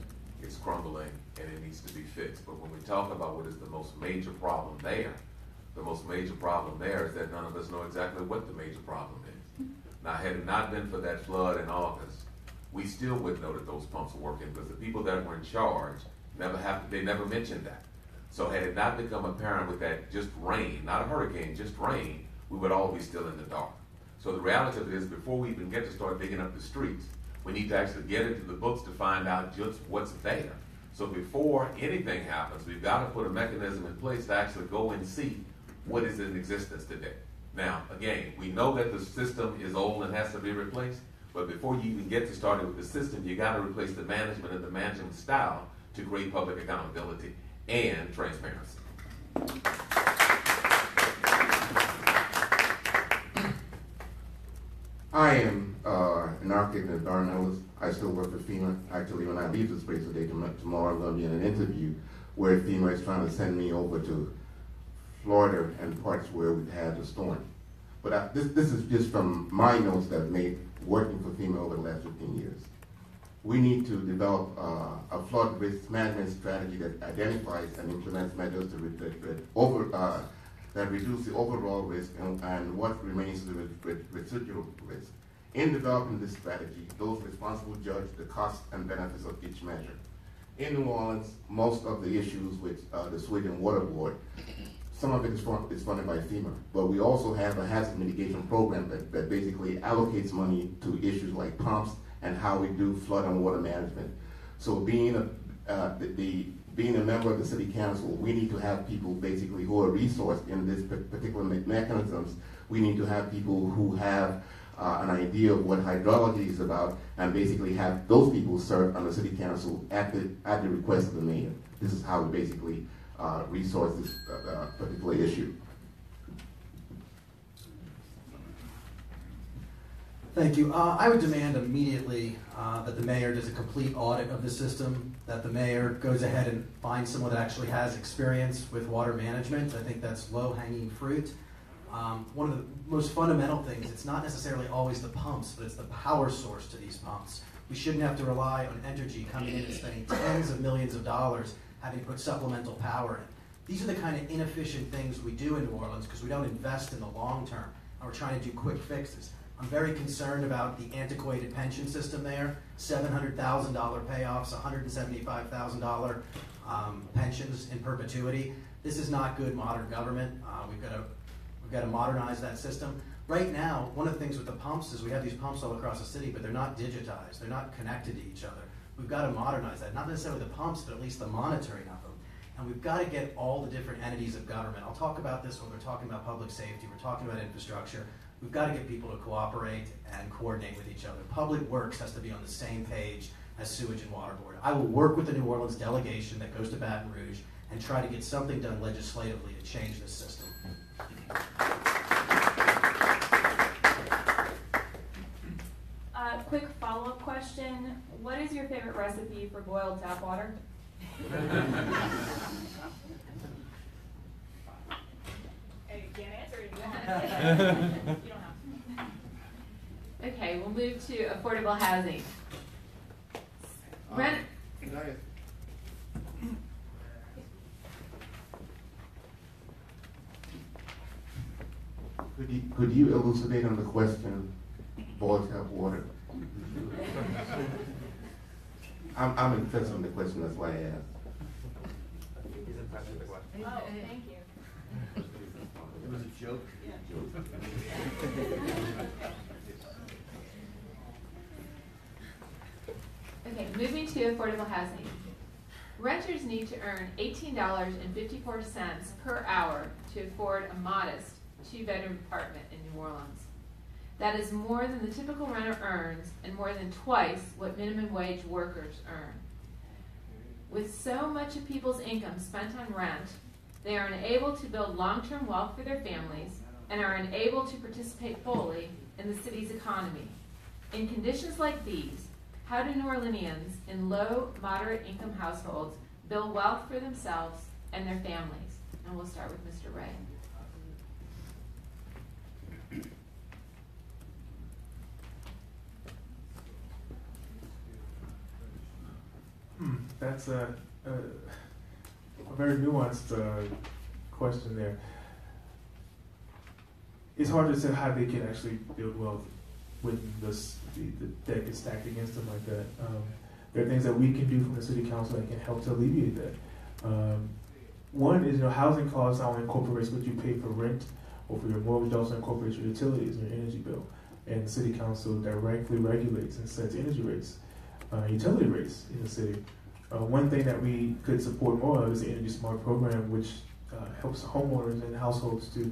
it's crumbling, and it needs to be fixed. But when we talk about what is the most major problem there, the most major problem there is that none of us know exactly what the major problem is. Now, had it not been for that flood in August, we still wouldn't know that those pumps were working because the people that were in charge never have they never mentioned that. So had it not become apparent with that just rain, not a hurricane, just rain, we would all be still in the dark. So the reality of it is before we even get to start digging up the streets, we need to actually get into the books to find out just what's there So before anything happens, we've got to put a mechanism in place to actually go and see what is in existence today. Now, again, we know that the system is old and has to be replaced, but before you even get to starting with the system, you got to replace the management and the management style to create public accountability and transparency.
I am uh, an architect at Darnellis. I still work for FEMA. Actually, when I leave this place today, tomorrow I'm going to be in an interview where FEMA is trying to send me over to Florida and parts where we've had the storm. But I, this, this is just from my notes that made working for FEMA over the last 15 years. We need to develop uh, a flood risk management strategy that identifies and implements measures to that, over, uh, that reduce the overall risk and, and what remains the re- re- residual risk. In developing this strategy, those responsible judge the costs and benefits of each measure. In New Orleans, most of the issues with uh, the Sweden Water Board, some of it is, fun- is funded by FEMA, but we also have a hazard mitigation program that, that basically allocates money to issues like pumps and how we do flood and water management. So being a, uh, the, the being a member of the city council, we need to have people basically who are resourced in this particular me- mechanisms. We need to have people who have uh, an idea of what hydrology is about, and basically have those people serve on the city council at the at the request of the mayor. This is how we basically uh, resource this uh, uh, particular issue.
Thank you. Uh, I would demand immediately uh, that the mayor does a complete audit of the system, that the mayor goes ahead and finds someone that actually has experience with water management. I think that's low hanging fruit. Um, one of the most fundamental things, it's not necessarily always the pumps, but it's the power source to these pumps. We shouldn't have to rely on energy coming in and spending tens of millions of dollars having to put supplemental power in. These are the kind of inefficient things we do in New Orleans because we don't invest in the long term and we're trying to do quick fixes. I'm very concerned about the antiquated pension system there, $700,000 payoffs, $175,000 um, pensions in perpetuity. This is not good modern government. Uh, we've got to we've got to modernize that system. Right now, one of the things with the pumps is we have these pumps all across the city, but they're not digitized. They're not connected to each other. We've got to modernize that. Not necessarily the pumps, but at least the monitoring of them. And we've got to get all the different entities of government. I'll talk about this when we're talking about public safety. We're talking about infrastructure. We've got to get people to cooperate and coordinate with each other. Public Works has to be on the same page as Sewage and Water Board. I will work with the New Orleans delegation that goes to Baton Rouge and try to get something done legislatively to change this system.
Uh, quick follow-up question. What is your favorite recipe for boiled tap water? Hey, you can't answer it if you want. You don't have to.
Okay, we'll move to affordable housing. Rent,
Could you, could you elucidate on the question, boiled tap water? I'm, I'm interested in the question, that's why I asked.
Oh, thank you.
It was a joke.
okay, moving to affordable housing. Renters need to earn eighteen dollars and fifty-four cents per hour to afford a modest two-bedroom apartment in New Orleans. That is more than the typical renter earns and more than twice what minimum wage workers earn. With so much of people's income spent on rent, they are unable to build long-term wealth for their families and are unable to participate fully in the city's economy. In conditions like these, how do New Orleanians in low, moderate income households build wealth for themselves and their families? And we'll start with Mr. Ray.
That's a, a, a very nuanced uh, question there. It's hard to say how they can actually build wealth when this, the, the deck is stacked against them like that. Um, there are things that we can do from the city council that can help to alleviate that. Um, one is, you know, housing costs not only incorporates what you pay for rent or for your mortgage, also incorporates your utilities and your energy bill. And the city council directly regulates and sets energy rates, uh, utility rates in the city. Uh, one thing that we could support more of is the Energy Smart program, which uh, helps homeowners and households to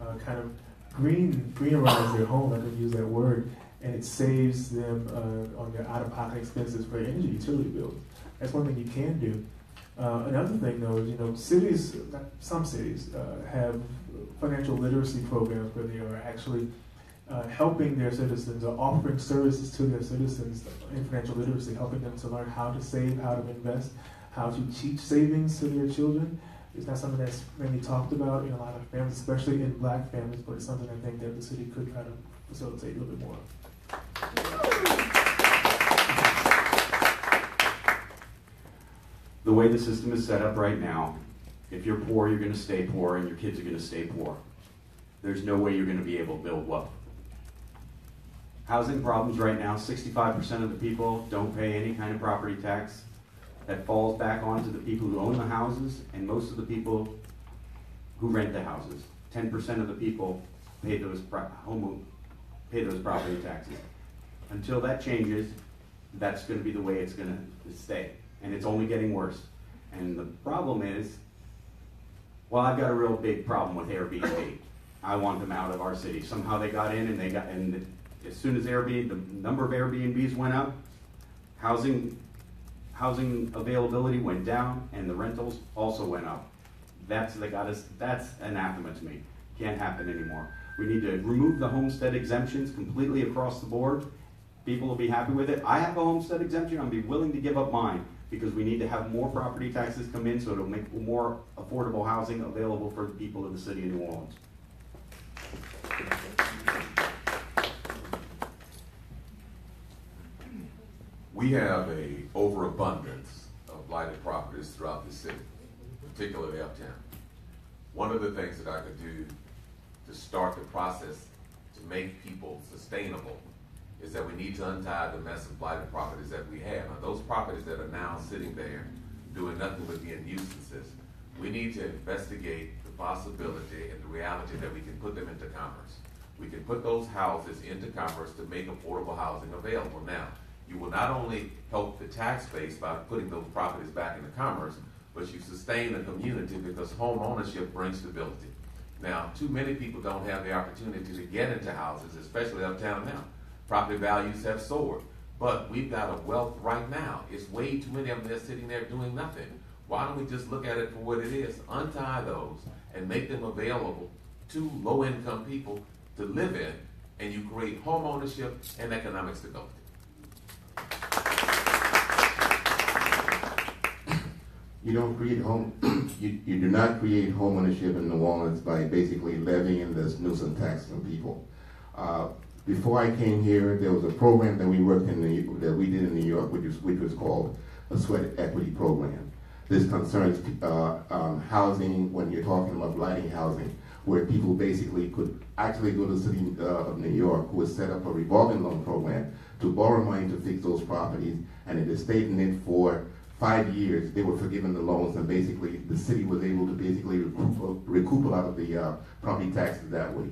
uh, kind of green greenize their home. I can use that word, and it saves them uh, on their out-of-pocket expenses for energy utility bills. That's one thing you can do. Uh, another thing, though, is you know cities, some cities, uh, have financial literacy programs where they are actually uh, helping their citizens or offering services to their citizens in financial literacy, helping them to learn how to save, how to invest, how to teach savings to their children. It's not something that's mainly talked about in a lot of families, especially in black families, but it's something I think that the city could kind of facilitate a little bit more.
The way the system is set up right now, if you're poor, you're going to stay poor, and your kids are going to stay poor. There's no way you're going to be able to build wealth. Housing problems right now 65% of the people don't pay any kind of property tax. That falls back onto the people who own the houses and most of the people who rent the houses. 10% of the people pay those home pay those property taxes. Until that changes, that's going to be the way it's going to stay, and it's only getting worse. And the problem is, well, I've got a real big problem with Airbnb. I want them out of our city. Somehow they got in, and they got and as soon as Airbnb, the number of Airbnbs went up, housing housing availability went down, and the rentals also went up. That's they got us. That's anathema to me. Can't happen anymore. We need to remove the homestead exemptions completely across the board. People will be happy with it. I have a homestead exemption. I'll be willing to give up mine because we need to have more property taxes come in so it'll make more affordable housing available for the people of the city of New Orleans.
We have a overabundance of blighted properties throughout the city, particularly uptown. One of the things that I could do to start the process to make people sustainable is that we need to untie the mess of blighted properties that we have. Now, those properties that are now sitting there doing nothing but being nuisances, we need to investigate the possibility and the reality that we can put them into commerce. We can put those houses into commerce to make affordable housing available. Now, you will not only help the tax base by putting those properties back into commerce, but you sustain the community because home ownership brings stability. Now, too many people don't have the opportunity to get into houses, especially uptown now. Property values have soared. But we've got a wealth right now. It's way too many of them that are sitting there doing nothing. Why don't we just look at it for what it is? Untie those and make them available to low income people to live in, and you create home ownership and economic stability.
You don't create home, you, you do not create home ownership in New Orleans by basically levying this nuisance tax on people. Uh, before I came here, there was a program that we worked in the, that we did in New York, which was which was called a sweat equity program. This concerns uh, um, housing when you're talking about blighting housing, where people basically could actually go to the city uh, of New York, who has set up a revolving loan program to borrow money to fix those properties, and it stayed in it for five years, they were forgiven the loans, and basically the city was able to basically recoup, recoup a lot of the uh, property taxes that way.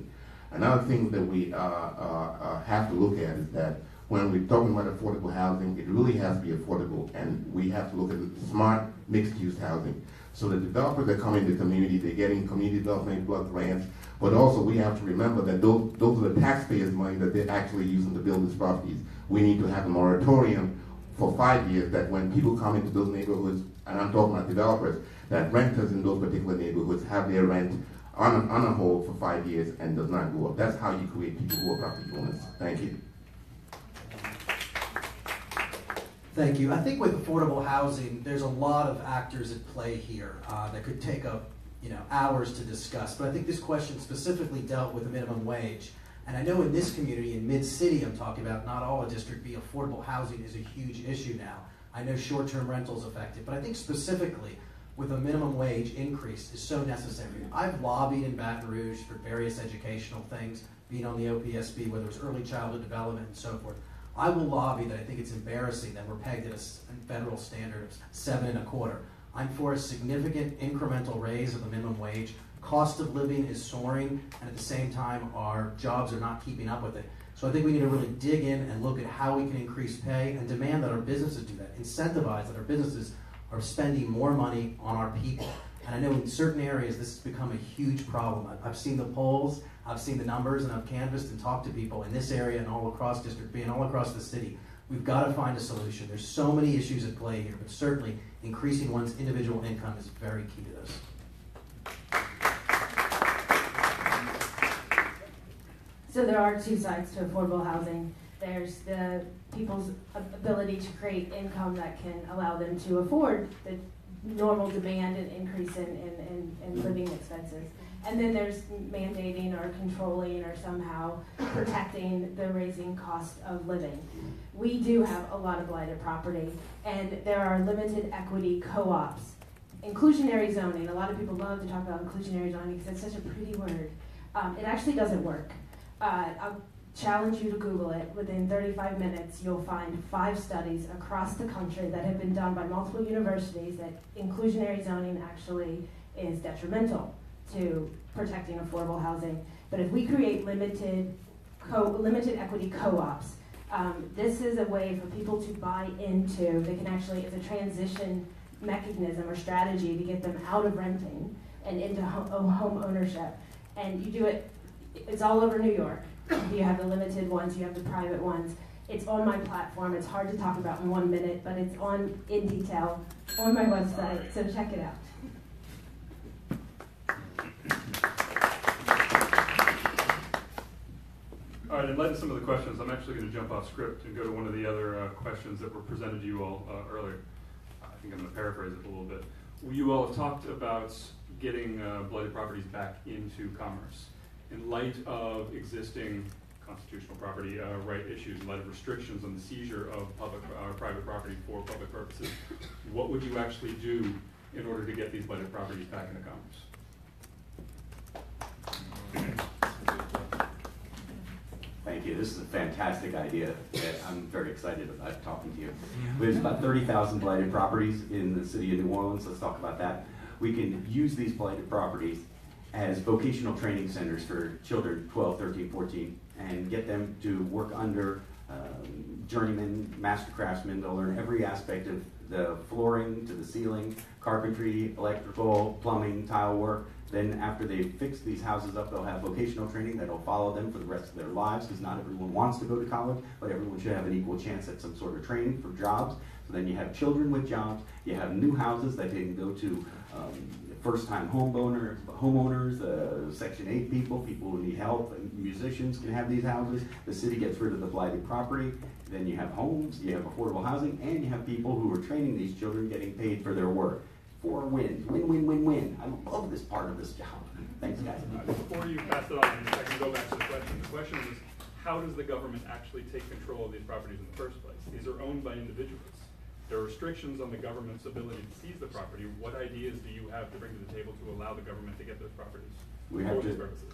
Another thing that we uh, uh, uh, have to look at is that when we're talking about affordable housing, it really has to be affordable, and we have to look at smart mixed-use housing. So the developers that come in the community, they're getting community development block grants, but also we have to remember that those, those are the taxpayers' money that they're actually using to build these properties. We need to have a moratorium for five years that when people come into those neighborhoods, and I'm talking about developers, that renters in those particular neighborhoods have their rent on a, on a hold for five years and does not go up. That's how you create people who are property owners. Thank you.
Thank you. I think with affordable housing, there's a lot of actors at play here uh, that could take up you know hours to discuss. But I think this question specifically dealt with the minimum wage. And I know in this community, in Mid City, I'm talking about, not all of District B, affordable housing is a huge issue now. I know short term rentals affected, but I think specifically with a minimum wage increase is so necessary. I've lobbied in Baton Rouge for various educational things, being on the OPSB, whether it's early childhood development and so forth. I will lobby that I think it's embarrassing that we're pegged at a federal standard of seven and a quarter. I'm for a significant incremental raise of the minimum wage Cost of living is soaring, and at the same time, our jobs are not keeping up with it. So I think we need to really dig in and look at how we can increase pay and demand that our businesses do that, incentivize that our businesses are spending more money on our people. And I know in certain areas this has become a huge problem. I've seen the polls, I've seen the numbers, and I've canvassed and talked to people in this area and all across District B and all across the city. We've got to find a solution. There's so many issues at play here, but certainly increasing one's individual income is very key to this.
So there are two sides to affordable housing. There's the people's ability to create income that can allow them to afford the normal demand and increase in, in, in, in living expenses. And then there's mandating or controlling or somehow protecting the raising cost of living. We do have a lot of blighted property, and there are limited equity co-ops. Inclusionary zoning, a lot of people love to talk about inclusionary zoning because it's such a pretty word. Um, it actually doesn't work. Uh, I'll challenge you to Google it. Within 35 minutes, you'll find five studies across the country that have been done by multiple universities that inclusionary zoning actually is detrimental to protecting affordable housing. But if we create limited, co- limited equity co-ops, um, this is a way for people to buy into. They can actually, it's a transition mechanism or strategy to get them out of renting and into home, home ownership. And you do it it's all over New York. You have the limited ones, you have the private ones. It's on my platform. It's hard to talk about in one minute, but it's on in detail on my website, so check it out.
All right, in light of some of the questions, I'm actually going to jump off script and go to one of the other uh, questions that were presented to you all uh, earlier. I think I'm going to paraphrase it a little bit. You all have talked about getting uh, blighted properties back into commerce. In light of existing constitutional property uh, right issues, in light of restrictions on the seizure of public or private property for public purposes, what would you actually do in order to get these blighted properties back into commerce?
Thank you. This is a fantastic idea that I'm very excited about talking to you. There's about 30,000 blighted properties in the city of New Orleans. Let's talk about that. We can use these blighted properties as vocational training centers for children 12, 13, 14 and get them to work under um, journeymen, master craftsmen. They'll learn every aspect of the flooring to the ceiling, carpentry, electrical, plumbing, tile work. Then after they fix these houses up, they'll have vocational training that'll follow them for the rest of their lives because not everyone wants to go to college, but everyone should have an equal chance at some sort of training for jobs. So then you have children with jobs, you have new houses that they can go to um, first-time homeowners, homeowners, uh, Section 8 people, people who need help, and musicians can have these houses. The city gets rid of the blighted property. Then you have homes, you have affordable housing, and you have people who are training these children getting paid for their work. Four wins, win, win, win, win. I love this part of this job. Thanks, guys.
Before you pass it on, I can go back to the question. The question is, how does the government actually take control of these properties in the first place? These are owned by individuals. There are restrictions on the government's ability to seize the property. What ideas do you have to bring to the table to allow the government to get those properties
We
for
have
these
to,
purposes?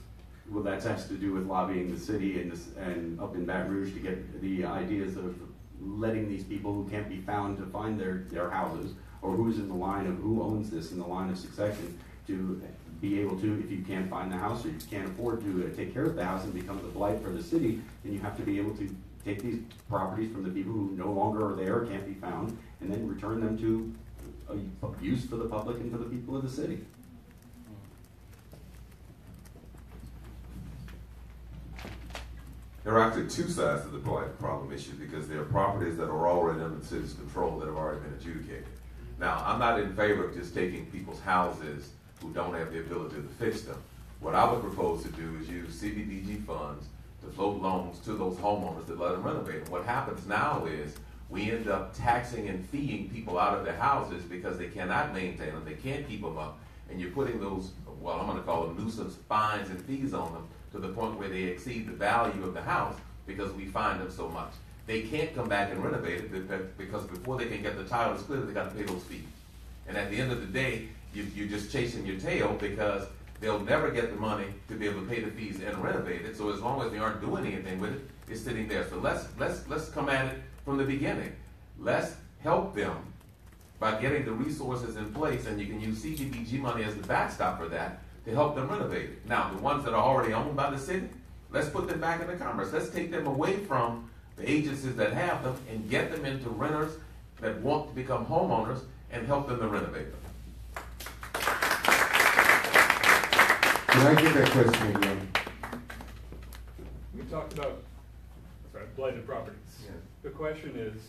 well, that has to do with lobbying the city and this, and up in Baton Rouge to get the ideas of letting these people who can't be found to find their, their houses, or who's in the line of who owns this in the line of succession, to be able to, if you can't find the house or you can't afford to uh, take care of the house and becomes a blight for the city, then you have to be able to take these properties from the people who no longer are there, can't be found, and then return them to a use for the public and for the people of the city.
There are actually two sides to the problem issue because there are properties that are already under the city's control that have already been adjudicated. Now, I'm not in favor of just taking people's houses who don't have the ability to fix them. What I would propose to do is use CDBG funds to float loans to those homeowners that let them renovate them. What happens now is we end up taxing and feeing people out of their houses because they cannot maintain them, they can't keep them up, and you're putting those, well, I'm going to call them nuisance fines and fees on them to the point where they exceed the value of the house because we fine them so much. They can't come back and renovate it because- before they can get the title split, they got to pay those fees. And at the end of the day, you, you're just chasing your tail because they'll never get the money to be able to pay the fees and renovate it. So as long as they aren't doing anything with it, it's sitting there. So let's let's let's come at it from the beginning. Let's help them by getting the resources in place, and you can use CDBG money as the backstop for that to help them renovate it. Now, the ones that are already owned by the city, let's put them back into commerce. Let's take them away from the agencies that have them and get them into renters that want to become homeowners and help them to renovate them.
Can I get that question again?
We talked about, sorry, blighted properties.
Yes.
The question is,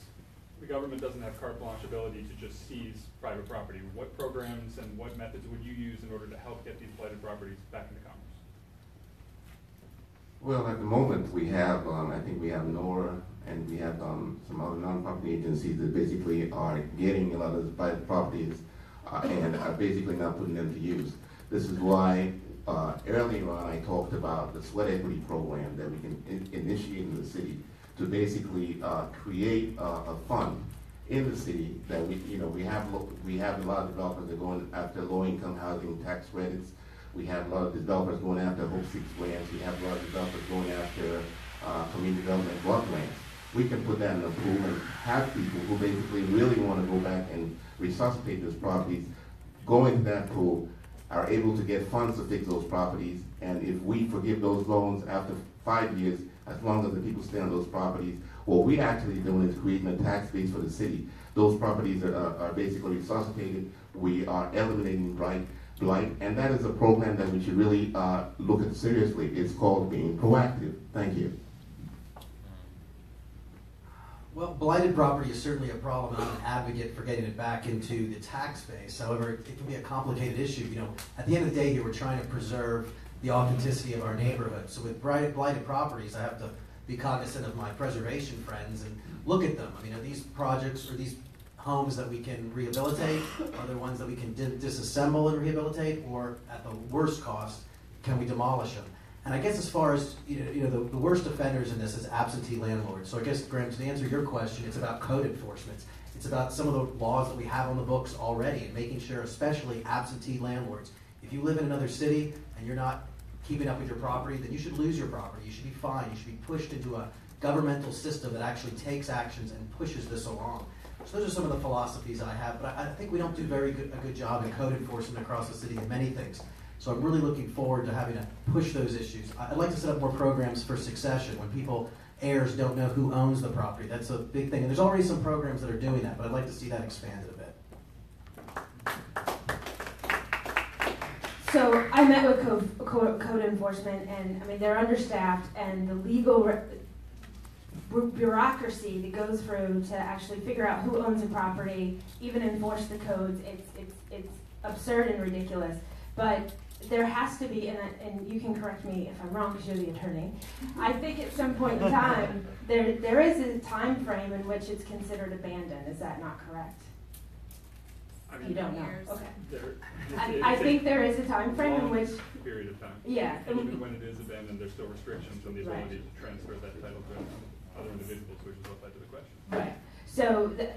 the government doesn't have carte blanche ability to just seize private property. What programs and what methods would you use in order to help get these blighted properties back into commerce?
Well, at the moment, we have, um, I think we have NORA and we have, um, some other nonprofit agencies that basically are getting a lot of private properties, uh, and are basically not putting them to use. This is why, uh, earlier on, I talked about the sweat equity program that we can in- initiate in the city to basically, uh, create a, a fund in the city that we, you know, we have, we have a lot of developers that are going after low-income housing tax credits. We have a lot of developers going after Hope Six grants. We have a lot of developers going after, uh, community development block grants. We can put that in a pool and have people who basically really wanna go back and resuscitate those properties, go into that pool, are able to get funds to fix those properties, and if we forgive those loans after five years, as long as the people stay on those properties, what we're actually doing is creating a tax base for the city. Those properties are, are basically resuscitated, we are eliminating blight, blight, and that is a program that we should really, uh, look at seriously. It's called being proactive. Thank you.
Well, blighted property is certainly a problem, I'm an advocate for getting it back into the tax base. However, it can be a complicated issue. You know, at the end of the day, here we're trying to preserve the authenticity of our neighborhood. So with blighted, blighted properties, I have to be cognizant of my preservation friends and look at them. I mean, are these projects or these homes that we can rehabilitate? Are there ones that we can di- disassemble and rehabilitate, or at the worst cost, can we demolish them? And I guess as far as, you know, you know the, the worst offenders in this is absentee landlords. So I guess, Graham, to answer your question, it's about code enforcement. It's about some of the laws that we have on the books already and making sure, especially absentee landlords, if you live in another city and you're not keeping up with your property, then you should lose your property. You should be fined. You should be pushed into a governmental system that actually takes actions and pushes this along. So those are some of the philosophies I have, but I, I think we don't do very good, a good job in code enforcement across the city in many things. So I'm really looking forward to having to push those issues. I'd like to set up more programs for succession when people, heirs, don't know who owns the property. That's a big thing. And there's already some programs that are doing that, but I'd like to see that expanded a bit.
So I met with code, code, code enforcement, and I mean they're understaffed, and the legal re- bureaucracy that goes through to actually figure out who owns a property, even enforce the codes. It's it's it's absurd and ridiculous. But there has to be, and, I- and you can correct me if I'm wrong because you're the attorney. Mm-hmm. I think at some point in time there there is a time frame in which it's considered abandoned. Is that not correct?
I
You don't know.
Years.
Okay.
there-
I,
it's a-
I
it's a
think there is a time frame in
long
which
Period of time.
yeah.
And even when it is abandoned, there's still restrictions on the
Right.
ability to transfer that title to other individuals, which is what led to the question.
Right. So th-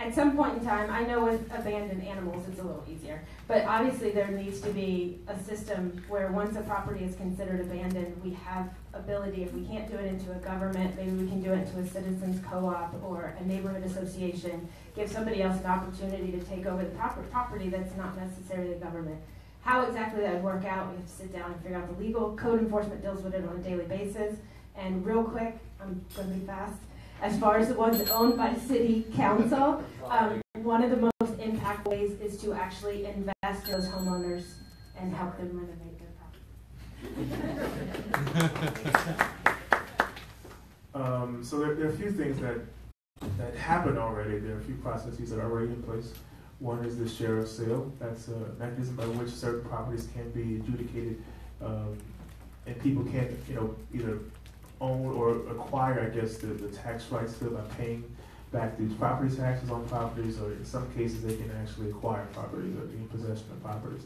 at some point in time, I know with abandoned animals, it's a little easier. But obviously, there needs to be a system where once a property is considered abandoned, we have ability, if we can't do it into a government, maybe we can do it into a citizens co-op or a neighborhood association, give somebody else an opportunity to take over the proper property that's not necessarily the government. How exactly that would work out, we have to sit down and figure out the legal. Code enforcement deals with it on a daily basis. And real quick, I'm gonna be fast. As far as the ones owned by city council, um, one of the most impactful ways is to actually invest in those homeowners and help them renovate their property.
Um, so there, there are a few things that that happen already. There are a few processes that are already in place. One is the sheriff sale. That's a mechanism by which certain properties can be adjudicated, um, and people can, you know, either own or acquire, I guess, the, the tax rights to by paying back these property taxes on properties, or in some cases, they can actually acquire properties or be in possession of properties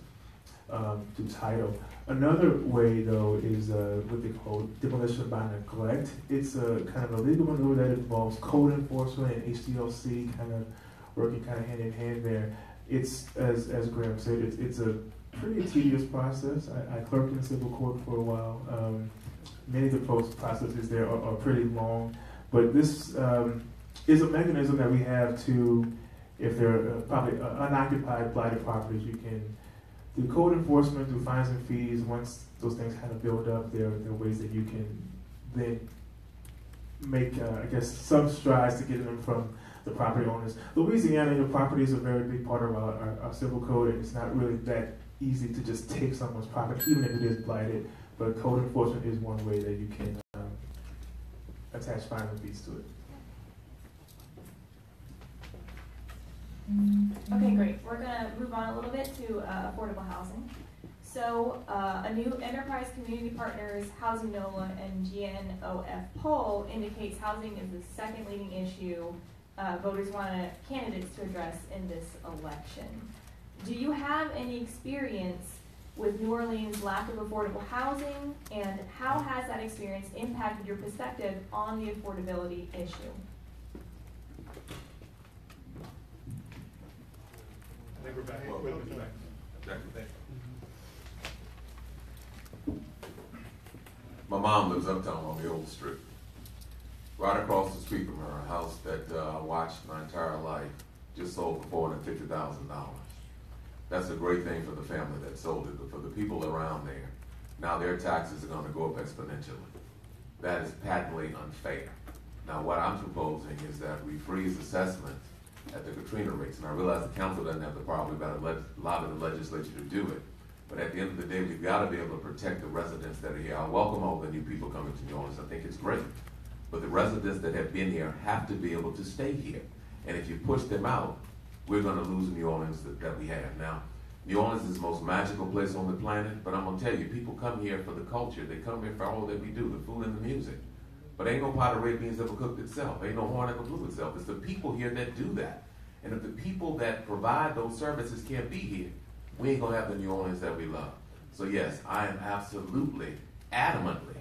um, through title. Another way, though, is uh, what they call demolition by neglect. It's a kind of a legal maneuver that involves code enforcement and HDLC kind of working kind of hand in hand there. It's, as, as Graham said, it's, it's a pretty tedious process. I, I clerked in civil court for a while. Um, many of the processes there are, are pretty long, but this um, is a mechanism that we have to, if there are uh, probably uh, unoccupied blighted properties, you can through code enforcement, through fines and fees, once those things kind of build up, there, there are ways that you can then make, uh, I guess, some strides to get them from the property owners. Louisiana, your property is a very big part of our, our, our civil code, and it's not really that easy to just take someone's property, even if it is blighted. But code enforcement is one way that you can um, attach fines and fees to it.
Okay, great. We're gonna move on a little bit to uh, affordable housing. So, uh, a new Enterprise Community Partners Housing NOLA and GNOF poll indicates housing is the second leading issue uh, voters want candidates to address in this election. Do you have any experience with New Orleans' lack of affordable housing, and how has that experience impacted your perspective on the affordability issue?
I think we're back.
Well,
we'll
back. My mom lives uptown on the old strip. Right across the street from her, a house that uh, I watched my entire life just sold for $450,000. That's a great thing for the family that sold it, but for the people around there, now their taxes are gonna go up exponentially. That is patently unfair. Now, what I'm proposing is that we freeze assessment at the Katrina rates, and I realize the council doesn't have the power, we've got to lobby the legislature to do it. But at the end of the day, we've got to be able to protect the residents that are here. I welcome all the new people coming to New Orleans, I think it's great. But the residents that have been here have to be able to stay here. And if you push them out, we're gonna lose New Orleans that, that we have. Now, New Orleans is the most magical place on the planet, but I'm gonna tell you, people come here for the culture, they come here for all that we do, the food and the music. But ain't no pot of red beans ever cooked itself, ain't no horn ever blew itself, it's the people here that do that. And if the people that provide those services can't be here, we ain't gonna have the New Orleans that we love. So yes, I am absolutely, adamantly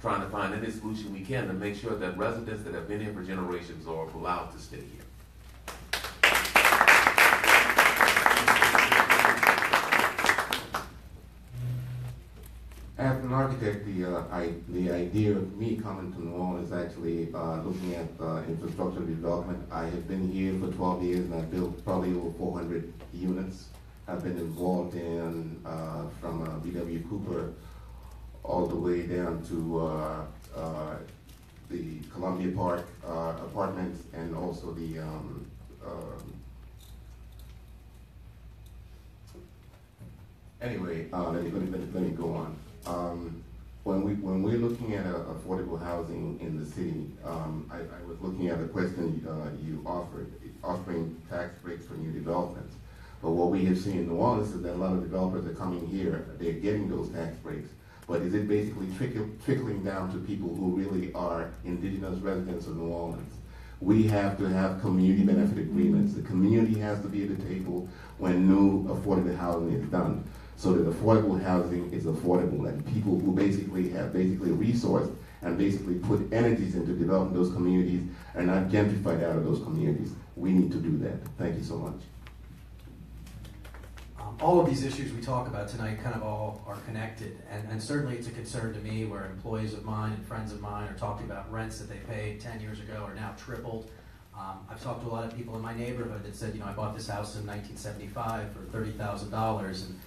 trying to find any solution we can to make sure that residents that have been here for generations are allowed to stay here.
As an architect, the, uh, I, the idea of me coming to New Orleans is actually, uh, looking at, uh, infrastructure development, I have been here for twelve years and I've built probably over four hundred units. I've been involved in, uh, from, uh, B.W. Cooper all the way down to, uh, the Columbia Park, apartments and also the, um, um, Anyway, uh, let me, let me, let me go on. Um, when we, when we're looking at affordable housing in the city, um, I, I was looking at the question, uh, you offered, offering tax breaks for new developments. But what we have seen in New Orleans is that a lot of developers are coming here, they're getting those tax breaks. But is it basically trickle, trickling down to people who really are indigenous residents of New Orleans? We have to have community benefit agreements. The community has to be at the table when new affordable housing is done. So that affordable housing is affordable and people who basically have basically resourced and basically put energies into developing those communities are not gentrified out of those communities. We need to do that. Thank you so much.
Um, all of these issues we talk about tonight kind of all are connected, and, and certainly it's a concern to me where employees of mine and friends of mine are talking about rents that they paid 10 years ago are now tripled. Um, I've talked to a lot of people in my neighborhood that said, you know, I bought this house in 1975 for $30,000, and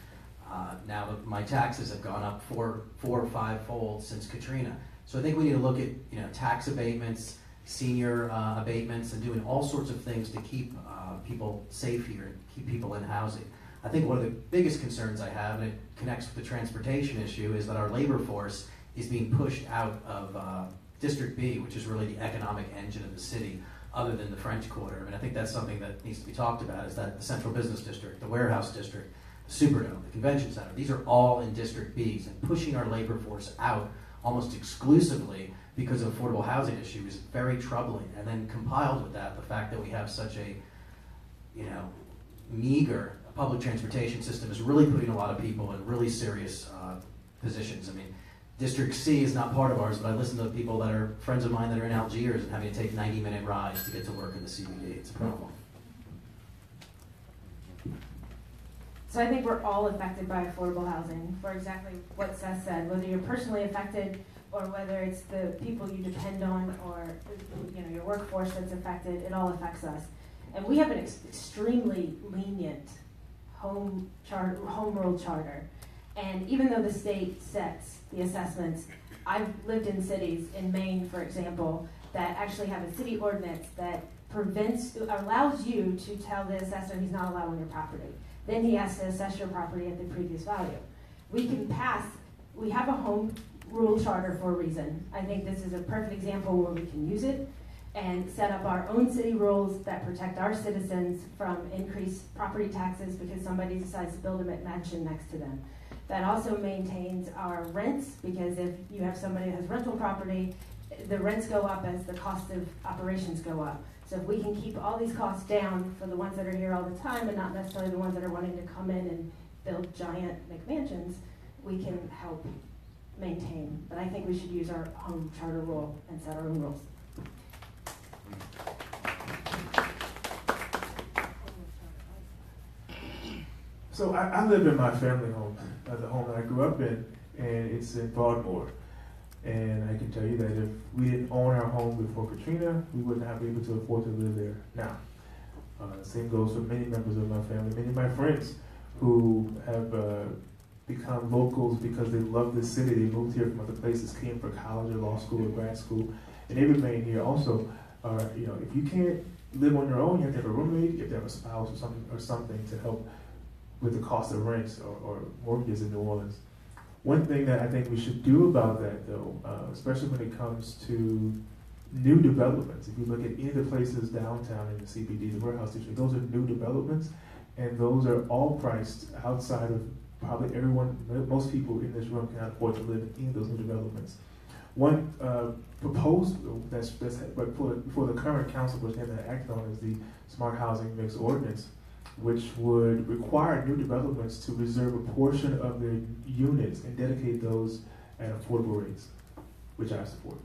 uh, now my taxes have gone up four, four or five fold since Katrina. So I think we need to look at, you know, tax abatements, senior uh, abatements, and doing all sorts of things to keep uh, people safe here and keep people in housing. I think one of the biggest concerns I have, and it connects with the transportation issue, is that our labor force is being pushed out of uh, District B, which is really the economic engine of the city, other than the French Quarter. I mean, I think that's something that needs to be talked about, is that the Central Business District, the Warehouse District, Superdome, the Convention Center, these are all in District Bs, and pushing our labor force out almost exclusively because of affordable housing issue is very troubling. And then compiled with that, the fact that we have such a, you know, meager public transportation system is really putting a lot of people in really serious uh, positions. I mean, District C is not part of ours, but I listen to people that are friends of mine that are in Algiers and having to take 90 minute rides to get to work in the CBD. It's a problem.
So I think we're all affected by affordable housing for exactly what Seth said, whether you're personally affected or whether it's the people you depend on or you know your workforce that's affected, it all affects us. And we have an ex- extremely lenient home chart, home rule charter. And even though the state sets the assessments, I've lived in cities, in Maine, for example, that actually have a city ordinance that prevents, allows you to tell the assessor he's not allowed on your property. Then he has to assess your property at the previous value. We can pass, we have a home rule charter for a reason. I think this is a perfect example where we can use it and set up our own city rules that protect our citizens from increased property taxes because somebody decides to build a mansion next to them. That also maintains our rents because if you have somebody that has rental property, the rents go up as the cost of operations go up. So if we can keep all these costs down for the ones that are here all the time and not necessarily the ones that are wanting to come in and build giant McMansions, we can help maintain. But I think we should use our own charter rule and set our own rules.
So I, I live in my family home, uh, the home that I grew up in, and it's in Broadmoor. And I can tell you that if we didn't own our home before Katrina, we wouldn't be able to afford to live there now. Uh, same goes for many members of my family, many of my friends who have uh, become locals because they love this city. They moved here from other places, came for college or law school or grad school, and they remain here. Also, uh, you know, if you can't live on your own, you have to have a roommate, you have to have a spouse or something or something to help with the cost of rents or, or mortgages in New Orleans. One thing that I think we should do about that, though, uh, especially when it comes to new developments, if you look at any of the places downtown in the CBD, the warehouse district, those are new developments, and those are all priced outside of probably everyone, most people in this room cannot afford to live in any of those new developments. One uh, proposed that's, that's for, for the current council, which they haven't acted on, is the smart housing mix ordinance which would require new developments to reserve a portion of their units and dedicate those at affordable rates, which I support.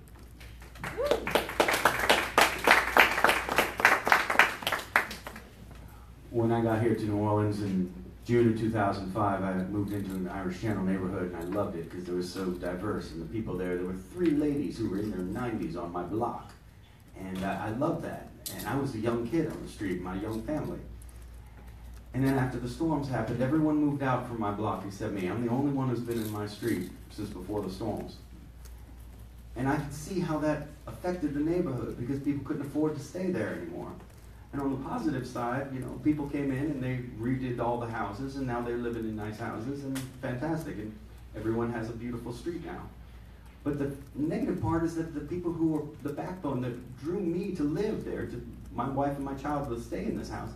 When I got here to New Orleans in June of 2005, I moved into an Irish Channel neighborhood and I loved it because it was so diverse. And the people there, there were three ladies who were in their 90s on my block. And I, I loved that. And I was a young kid on the street, my young family. And then after the storms happened, everyone moved out from my block except me. I'm the only one who's been in my street since before the storms. And I could see how that affected the neighborhood because people couldn't afford to stay there anymore. And on the positive side, you know, people came in and they redid all the houses and now they're living in nice houses and fantastic and everyone has a beautiful street now. But the negative part is that the people who were the backbone that drew me to live there, to my wife and my child to stay in this house,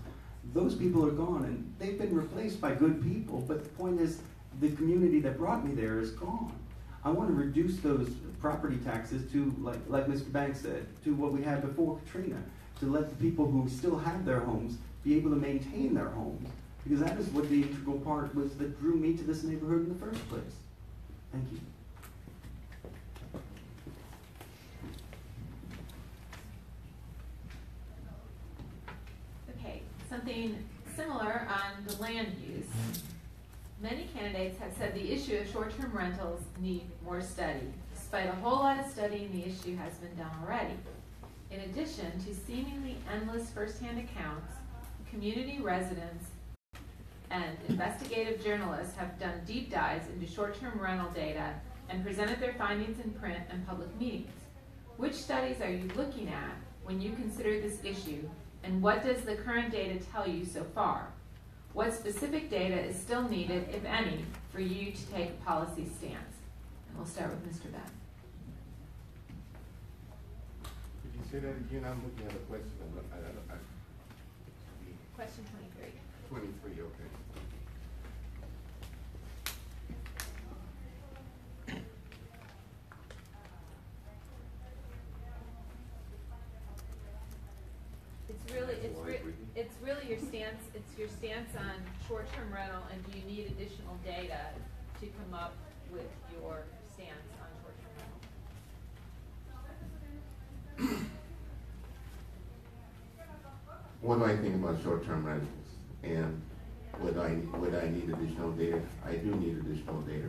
those people are gone and they've been replaced by good people. But the point is, the community that brought me there is gone. I want to reduce those property taxes to, like, like Mr. Banks said, to what we had before Katrina, to let the people who still have their homes be able to maintain their homes. Because that is what the integral part was that drew me to this neighborhood in the first place. Thank you.
Okay, something similar on the land use. Mm-hmm. Many candidates have said the issue of short-term rentals need more study. Despite a whole lot of studying, the issue has been done already. In addition to seemingly endless firsthand accounts, community residents and investigative journalists have done deep dives into short-term rental data and presented their findings in print and public meetings. Which studies are you looking at when you consider this issue, and what does the current data tell you so far? What specific data is still needed, if any, for you to take a policy stance? And we'll start with Mr. Ben.
Could you say that again? I'm looking at a question. I'm I, I, I,
Question twenty-three.
twenty-three, okay.
It's really, it's re- it's really your stance, it's your stance on short-term rental, and do you need additional data to come up with your stance on short-term rental?
What do I think about short-term rentals? And would I, would I need additional data? I do need additional data.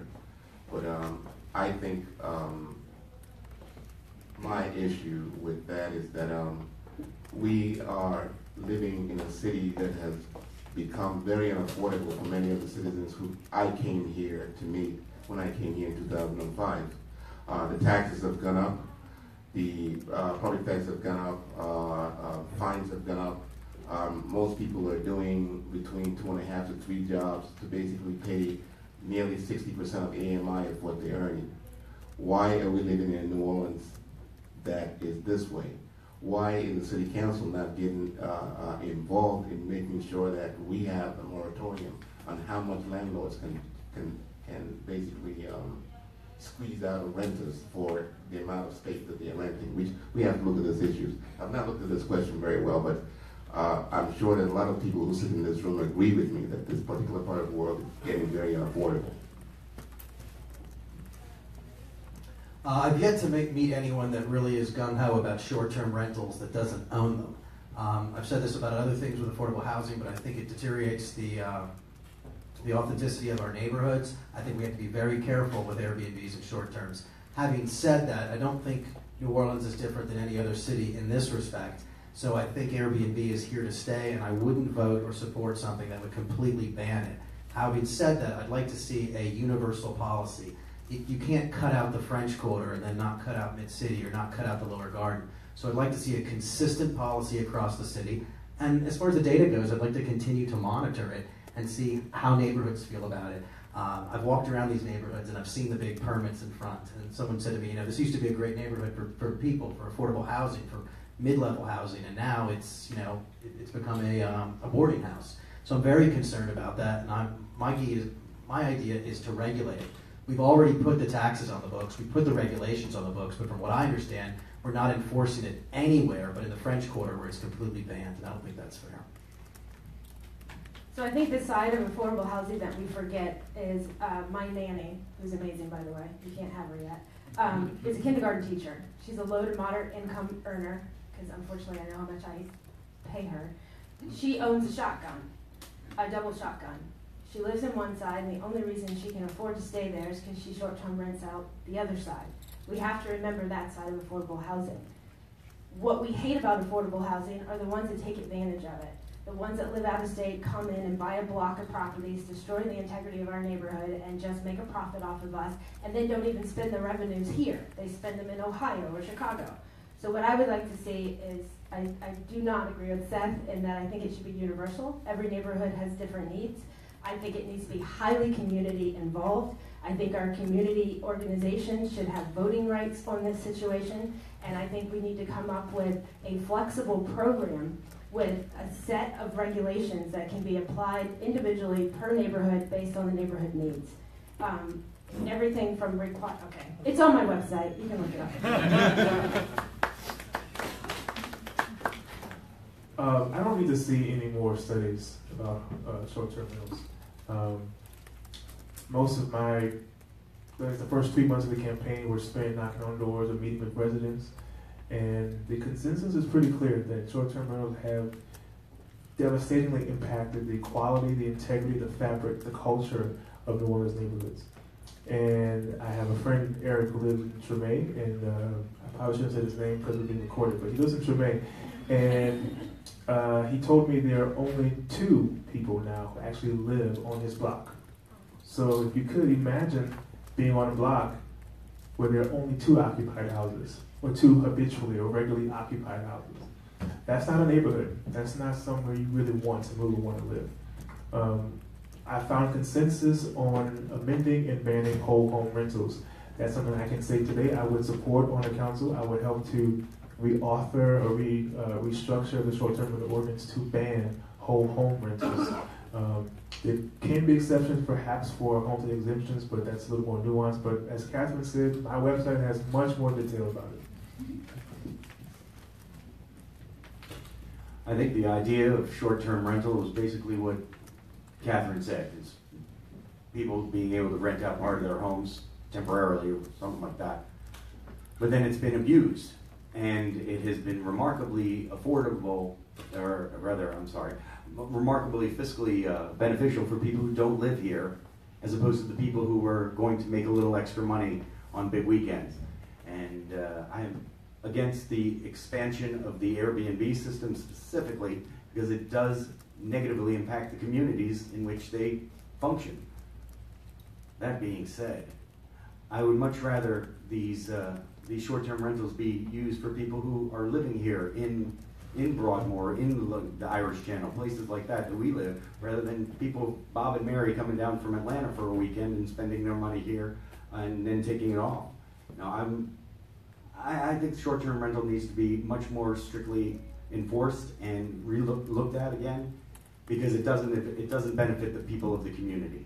But, um, I think, um, my issue with that is that, um, we are living in a city that has become very unaffordable for many of the citizens who I came here to meet when I came here in 2005. Uh, the taxes have gone up, the uh, property taxes have gone up, uh, uh, fines have gone up. Um, most people are doing between two and a half to three jobs to basically pay nearly 60% of AMI of what they're earning. Why are we living in New Orleans that is this way? Why is the city council not getting uh, uh, involved in making sure that we have a moratorium on how much landlords can can can basically um, squeeze out of renters for the amount of space that they're renting? We we have to look at these issues. I've not looked at this question very well, but uh, I'm sure that a lot of people who sit in this room agree with me that this particular part of the world is getting very unaffordable.
Uh, I've yet to make, meet anyone that really is gung ho about short term rentals that doesn't own them. Um, I've said this about other things with affordable housing, but I think it deteriorates the uh, the authenticity of our neighborhoods. I think we have to be very careful with Airbnbs and short terms. Having said that, I don't think New Orleans is different than any other city in this respect. So I think Airbnb is here to stay, and I wouldn't vote or support something that would completely ban it. Having said that, I'd like to see a universal policy. You can't cut out the French Quarter and then not cut out Mid City or not cut out the Lower Garden. So I'd like to see a consistent policy across the city. And as far as the data goes, I'd like to continue to monitor it and see how neighborhoods feel about it. Um, I've walked around these neighborhoods and I've seen the big permits in front. And someone said to me, you know, this used to be a great neighborhood for, for people, for affordable housing, for mid-level housing, and now it's, you know, it's become a, um, a boarding house. So I'm very concerned about that, and I'm, my, my idea is to regulate it. We've already put the taxes on the books, we put the regulations on the books, but from what I understand, we're not enforcing it anywhere but in the French Quarter where it's completely banned, and I don't think that's fair.
So I think the side of affordable housing that we forget is uh, my nanny, who's amazing by the way. You can't have her yet. Um, is a kindergarten teacher. She's a low to moderate income earner because unfortunately I know how much I pay her. She owns a shotgun, a double shotgun. She lives in one side, and the only reason she can afford to stay there is because she short-term rents out the other side. We have to remember that side of affordable housing. What we hate about affordable housing are the ones that take advantage of it. The ones that live out of state come in and buy a block of properties, destroy the integrity of our neighborhood, and just make a profit off of us, and then don't even spend the revenues here. They spend them in Ohio or Chicago. So what I would like to see is, I, I do not agree with Seth in that I think it should be universal. Every neighborhood has different needs. I think it needs to be highly community involved. I think our community organizations should have voting rights on this situation, and I think we need to come up with a flexible program with a set of regulations that can be applied individually per neighborhood based on the neighborhood needs. Um, everything from require, okay, it's on my website, you can look it up.
Um, I don't need to see any more studies about uh, short-term rentals. Um, most of my, the first three months of the campaign were spent knocking on doors or meeting with residents, and the consensus is pretty clear that short-term rentals have devastatingly impacted the quality, the integrity, the fabric, the culture of New Orleans neighborhoods. And I have a friend, Eric, who lives in Tremé, and uh, I probably shouldn't say his name because we're being recorded, but he lives in Tremé. And uh, he told me there are only two people now who actually live on his block. So if you could imagine being on a block where there are only two occupied houses, or two habitually or regularly occupied houses, that's not a neighborhood. That's not somewhere you really want to move and want to live. Um, I found consensus on amending and banning whole home rentals. That's something I can say today I would support on the council. I would help to reauthor or re, uh, restructure the short-term rental ordinance to ban whole home rentals. Um, there can be exceptions perhaps for homestead exemptions, but that's a little more nuanced. But as Catherine said, my website has much more detail about it.
I think the idea of short-term rental is basically what Catherine said, is people being able to rent out part of their homes temporarily or something like that. But then it's been abused, and it has been remarkably affordable, or rather, I'm sorry, remarkably fiscally uh, beneficial for people who don't live here, as opposed to the people who are going to make a little extra money on big weekends. And uh, I am against the expansion of the Airbnb system specifically because it does negatively impact the communities in which they function. That being said, I would much rather these, uh, these short-term rentals be used for people who are living here in, in Broadmoor, in the, Irish Channel, places like that that we live, rather than people, Bob and Mary coming down from Atlanta for a weekend and spending their money here and then taking it off. Now, I'm, I, I think short-term rental needs to be much more strictly enforced and re-looked, looked at again, because it doesn't, it doesn't benefit the people of the community.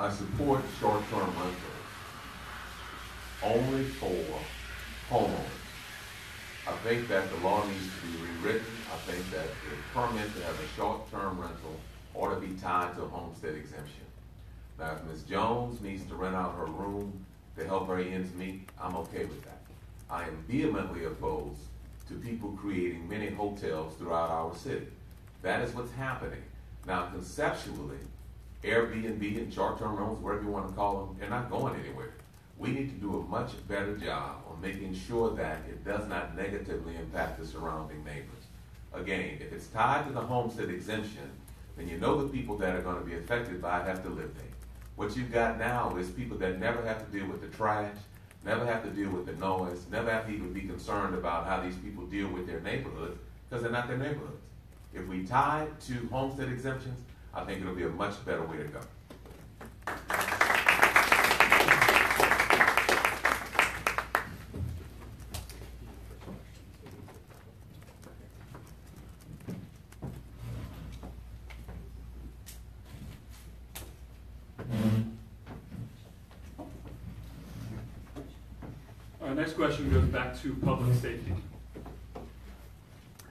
I support short-term rentals only for homeowners. I think that the law needs to be rewritten. I think that the permit to have a short-term rental ought to be tied to a homestead exemption. Now, if Ms. Jones needs to rent out her room to help her ends meet, I'm okay with that. I am vehemently opposed to people creating many hotels throughout our city. That is what's happening. Now, conceptually, Airbnb and short-term rentals, whatever you want to call them, they're not going anywhere. We need to do a much better job on making sure that it does not negatively impact the surrounding neighbors. Again, if it's tied to the homestead exemption, then you know the people that are going to be affected by it have to live there. What you've got now is people that never have to deal with the trash, never have to deal with the noise, never have to even be concerned about how these people deal with their neighborhoods because they're not their neighborhoods. If we tie to homestead exemptions, I think it'll be a much better way to go.
Our next question goes back to public safety.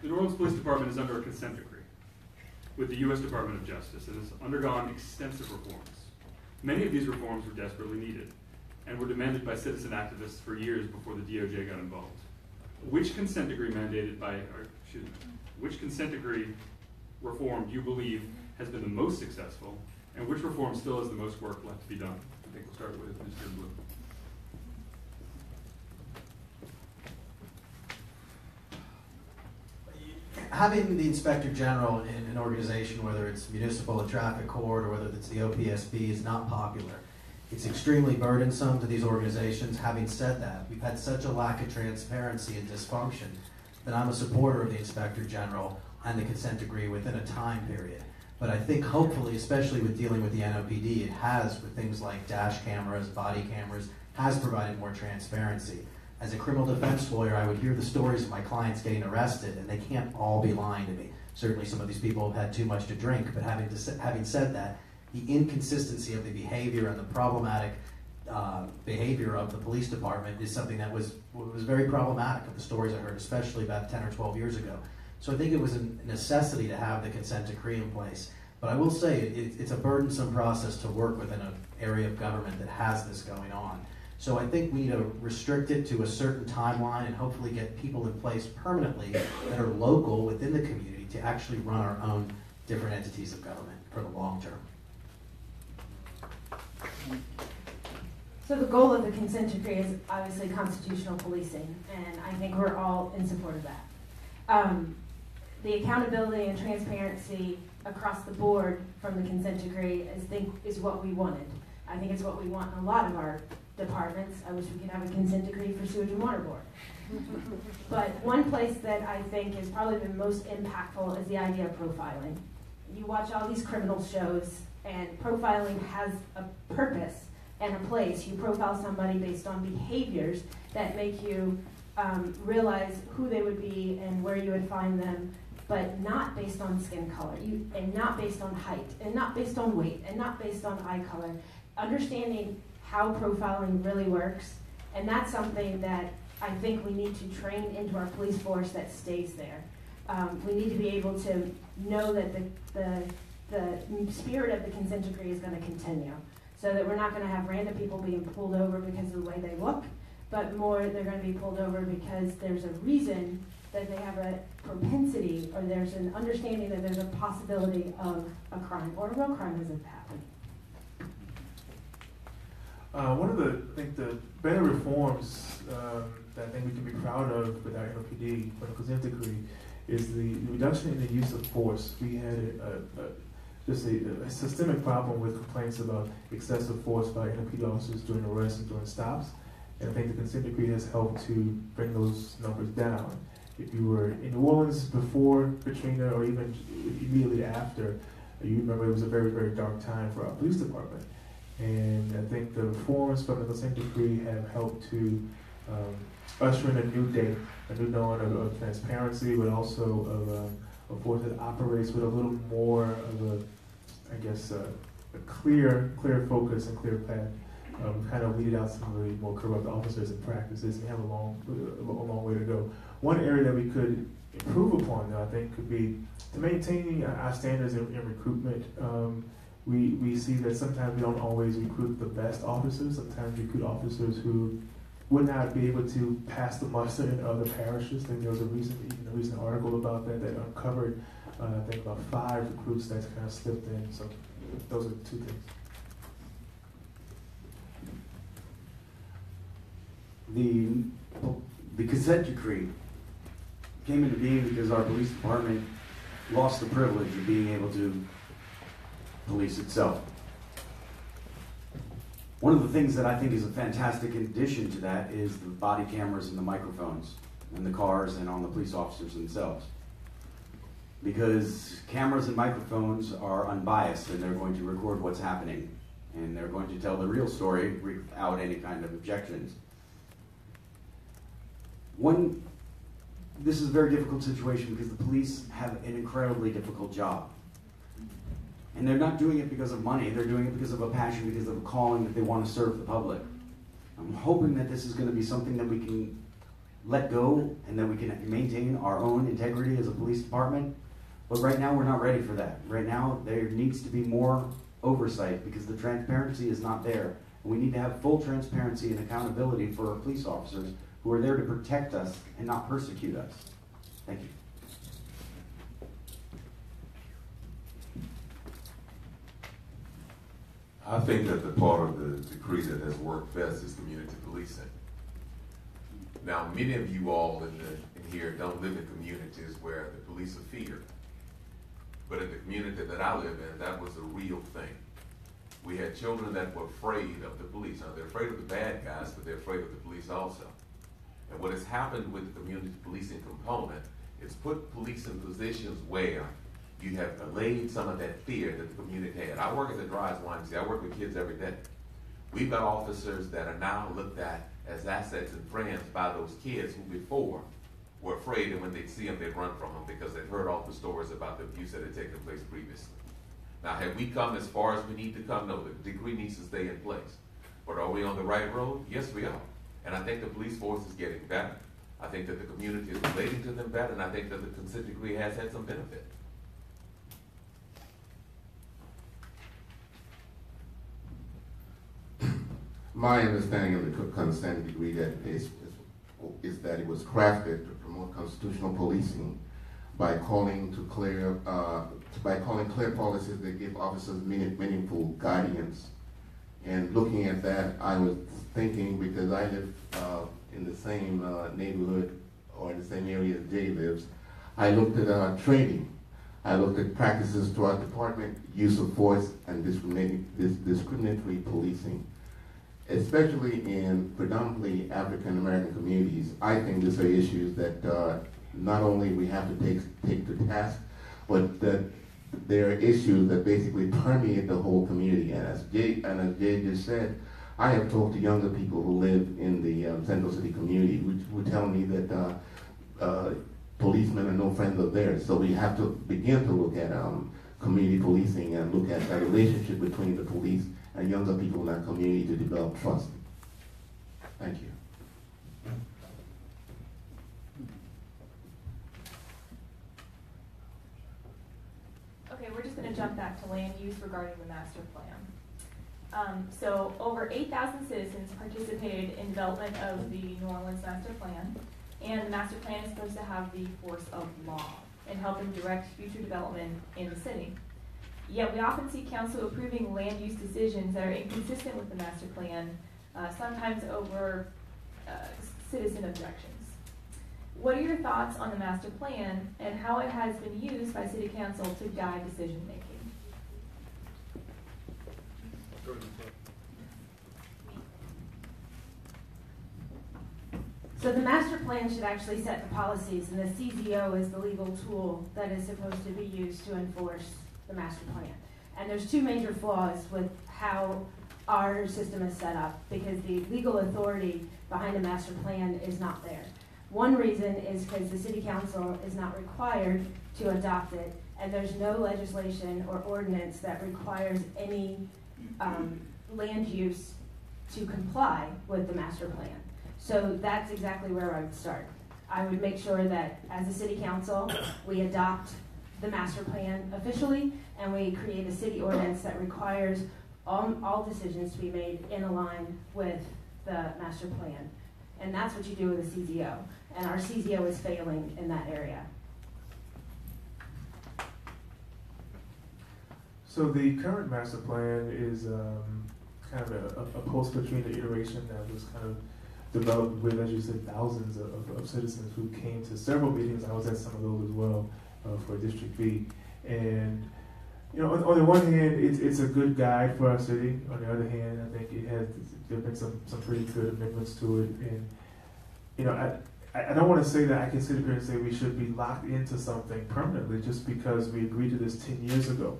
The New Orleans Police Department is under a consent decree with the U.S. Department of Justice and has undergone extensive reforms. Many of these reforms were desperately needed and were demanded by citizen activists for years before the DOJ got involved. Which consent decree mandated by, or excuse me, which consent decree reform do you believe has been the most successful, and which reform still has the most work left to be done? I think we'll start with Mr. Bloom.
having the inspector general in an organization, whether it's municipal, a traffic court, or whether it's the OPSB, is not popular. It's extremely burdensome to these organizations. Having said that, we've had such a lack of transparency and dysfunction that I'm a supporter of the inspector general and the consent decree within a time period. But I think hopefully, especially with dealing with the NOPD, it has, with things like dash cameras, body cameras, has provided more transparency as a criminal defense lawyer, I would hear the stories of my clients getting arrested, and they can't all be lying to me. Certainly, some of these people have had too much to drink, but having, to, having said that, the inconsistency of the behavior and the problematic uh, behavior of the police department is something that was, was very problematic of the stories I heard, especially about 10 or 12 years ago. So I think it was a necessity to have the consent decree in place. But I will say it, it's a burdensome process to work within an area of government that has this going on. So I think we need to restrict it to a certain timeline and hopefully get people in place permanently that are local within the community to actually run our own different entities of government for the long term.
So the goal of the consent decree is obviously constitutional policing, and I think we're all in support of that. Um, the accountability and transparency across the board from the consent decree is think is what we wanted. I think it's what we want in a lot of our departments. I wish we could have a consent decree for sewage and water board. But one place that I think has probably been most impactful is the idea of profiling. You watch all these criminal shows, and profiling has a purpose and a place. You profile somebody based on behaviors that make you um, realize who they would be and where you would find them, but not based on skin color, you, and not based on height, and not based on weight, and not based on eye color. Understanding how profiling really works, and that's something that I think we need to train into our police force that stays there. Um, we need to be able to know that the, the, the spirit of the consent decree is going to continue so that we're not going to have random people being pulled over because of the way they look, but more they're going to be pulled over because there's a reason that they have a propensity or there's an understanding that there's a possibility of a crime or a real crime has happened.
Uh, one of the, I think the better reforms um, that I think we can be proud of with our NOPD, a consent decree, is the reduction in the use of force. We had a, a, a just a, a systemic problem with complaints about excessive force by NOPD officers during arrests and during stops. And I think the consent decree has helped to bring those numbers down. If you were in New Orleans before Katrina or even immediately after, you remember it was a very, very dark time for our police department. And I think the reforms from the consent decree have helped to um, usher in a new day, a new dawn of, of transparency, but also of a, a force that operates with a little more of a, I guess, uh, a clear, clear focus and clear path. Uh, we've kind of weeded out some of the more corrupt officers and practices. We have a long, a long way to go. One area that we could improve upon, though, I think, could be to maintaining our standards in, in recruitment. Um, we, we see that sometimes we don't always recruit the best officers. Sometimes we recruit officers who would not be able to pass the muster in other parishes. I think there was a recent, even a recent article about that that uncovered, uh, I think, about five recruits that's kind of slipped in. So those are two things.
The, the consent decree came into being because our police department lost the privilege of being able to police itself. One of the things that I think is a fantastic addition to that is the body cameras and the microphones in the cars and on the police officers themselves. Because cameras and microphones are unbiased and they're going to record what's happening and they're going to tell the real story without any kind of objections. One, this is a very difficult situation because the police have an incredibly difficult job. And they're not doing it because of money, they're doing it because of a passion, because of a calling that they want to serve the public. I'm hoping that this is going to be something that we can let go and that we can maintain our own integrity as a police department. But right now, we're not ready for that. Right now, there needs to be more oversight because the transparency is not there. And we need to have full transparency and accountability for our police officers who are there to protect us and not persecute us. Thank you.
I think that the part of the decree that has worked best is community policing. Now, many of you all in, the, in here don't live in communities where the police are feared. But in the community that I live in, that was a real thing. We had children that were afraid of the police. Now, they're afraid of the bad guys, but they're afraid of the police also. And what has happened with the community policing component is put police in positions where you have allayed some of that fear that the community had. I work at the Dryades YMCA. I work with kids every day. We've got officers that are now looked at as assets and friends by those kids who before were afraid and when they'd see them, they'd run from them because they'd heard all the stories about the abuse that had taken place previously. Now, have we come as far as we need to come? No, the decree needs to stay in place. But are we on the right road? Yes, we are. And I think the police force is getting better. I think that the community is relating to them better, and I think that the consent decree has had some benefit.
My understanding of the consent decree that is, is, that it was crafted to promote constitutional policing by calling to clear, uh, by calling clear policies that give officers meaningful guidance. And looking at that, I was thinking because I live uh, in the same uh, neighborhood or in the same area as Jay lives, I looked at uh, training. I looked at practices throughout the department, use of force, and discriminating, dis- discriminatory policing especially in predominantly African American communities, I think these are issues that uh, not only we have to take take to task, but that there are issues that basically permeate the whole community. And as Jay and as Jay just said, I have talked to younger people who live in the um, Central City community, which would tell me that uh, uh, policemen are no friends of theirs. So we have to begin to look at um, community policing and look at that relationship between the police and younger people in our community to develop trust. Thank you.
Okay, we're just gonna jump back to land use regarding the master plan. Um, so over eight thousand citizens participated in development of the New Orleans master plan. And the master plan is supposed to have the force of law and in helping direct future development in the city. Yet we often see council approving land use decisions that are inconsistent with the master plan, uh, sometimes over uh, citizen objections. What are your thoughts on the master plan and how it has been used by city council to guide decision making?
Go ahead, Ms. Love.
So the master plan should actually set the policies, and the CZO is the legal tool that is supposed to be used to enforce the master plan. And there's two major flaws with how our system is set up, because the legal authority behind a master plan is not there. One reason is because the city council is not required to adopt it, and there's no legislation or ordinance that requires any um, land use to comply with the master plan. So that's exactly where I would start. I would make sure that as a city council, we adopt the master plan officially, and we create a city ordinance that requires all, all decisions to be made in line with the master plan. And that's what you do with a CZO, and our CZO is failing in that area.
So the current master plan is um, kind of a, a post-Katrina iteration that was kind of developed with, as you said, thousands of, of citizens who came to several meetings. I was at some of those as well Uh, for District B. And, you know, on, on the one hand, it's, it's a good guide for our city. On the other hand, I think it has, there been some, some pretty good amendments to it. And, you know, I, I don't want to say that I can sit here and say we should be locked into something permanently just because we agreed to this 10 years ago.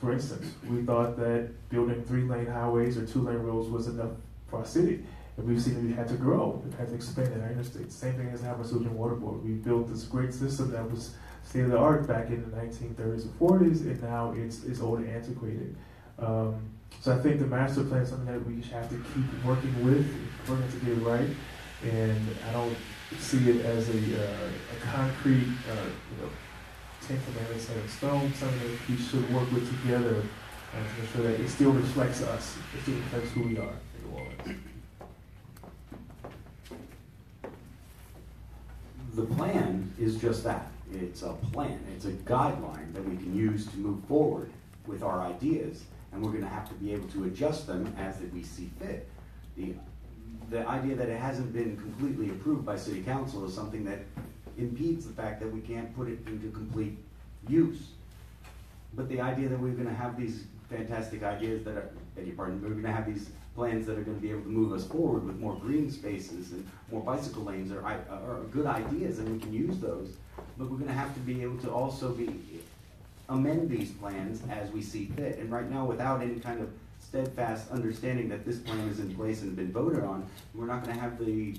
For instance, we thought that building three lane highways or two lane roads was enough for our city. And we've seen that we had to grow, we had to expand in our interstate. Same thing has happened with Water Board. We built this great system that was state of the art back in the 1930s and 40s, and now it's, it's old and antiquated. Um, so I think the master plan is something that we have to keep working with, working to get right. And I don't see it as a, uh, a concrete, uh, you know, Ten Commandments set in stone, something that we should work with together uh, to make sure that it still reflects us, it still reflects who we are in.
The plan is just that. It's a plan. It's a guideline that we can use to move forward with our ideas, and we're gonna have to be able to adjust them as we see fit. The, the idea that it hasn't been completely approved by city council is something that impedes the fact that we can't put it into complete use. But the idea that we're gonna have these fantastic ideas that are, beg your pardon, we're gonna have these plans that are gonna be able to move us forward with more green spaces and more bicycle lanes are, are good ideas and we can use those. But we're gonna have to be able to also be, amend these plans as we see fit. And right now, without any kind of steadfast understanding that this plan is in place and been voted on, we're not gonna have the,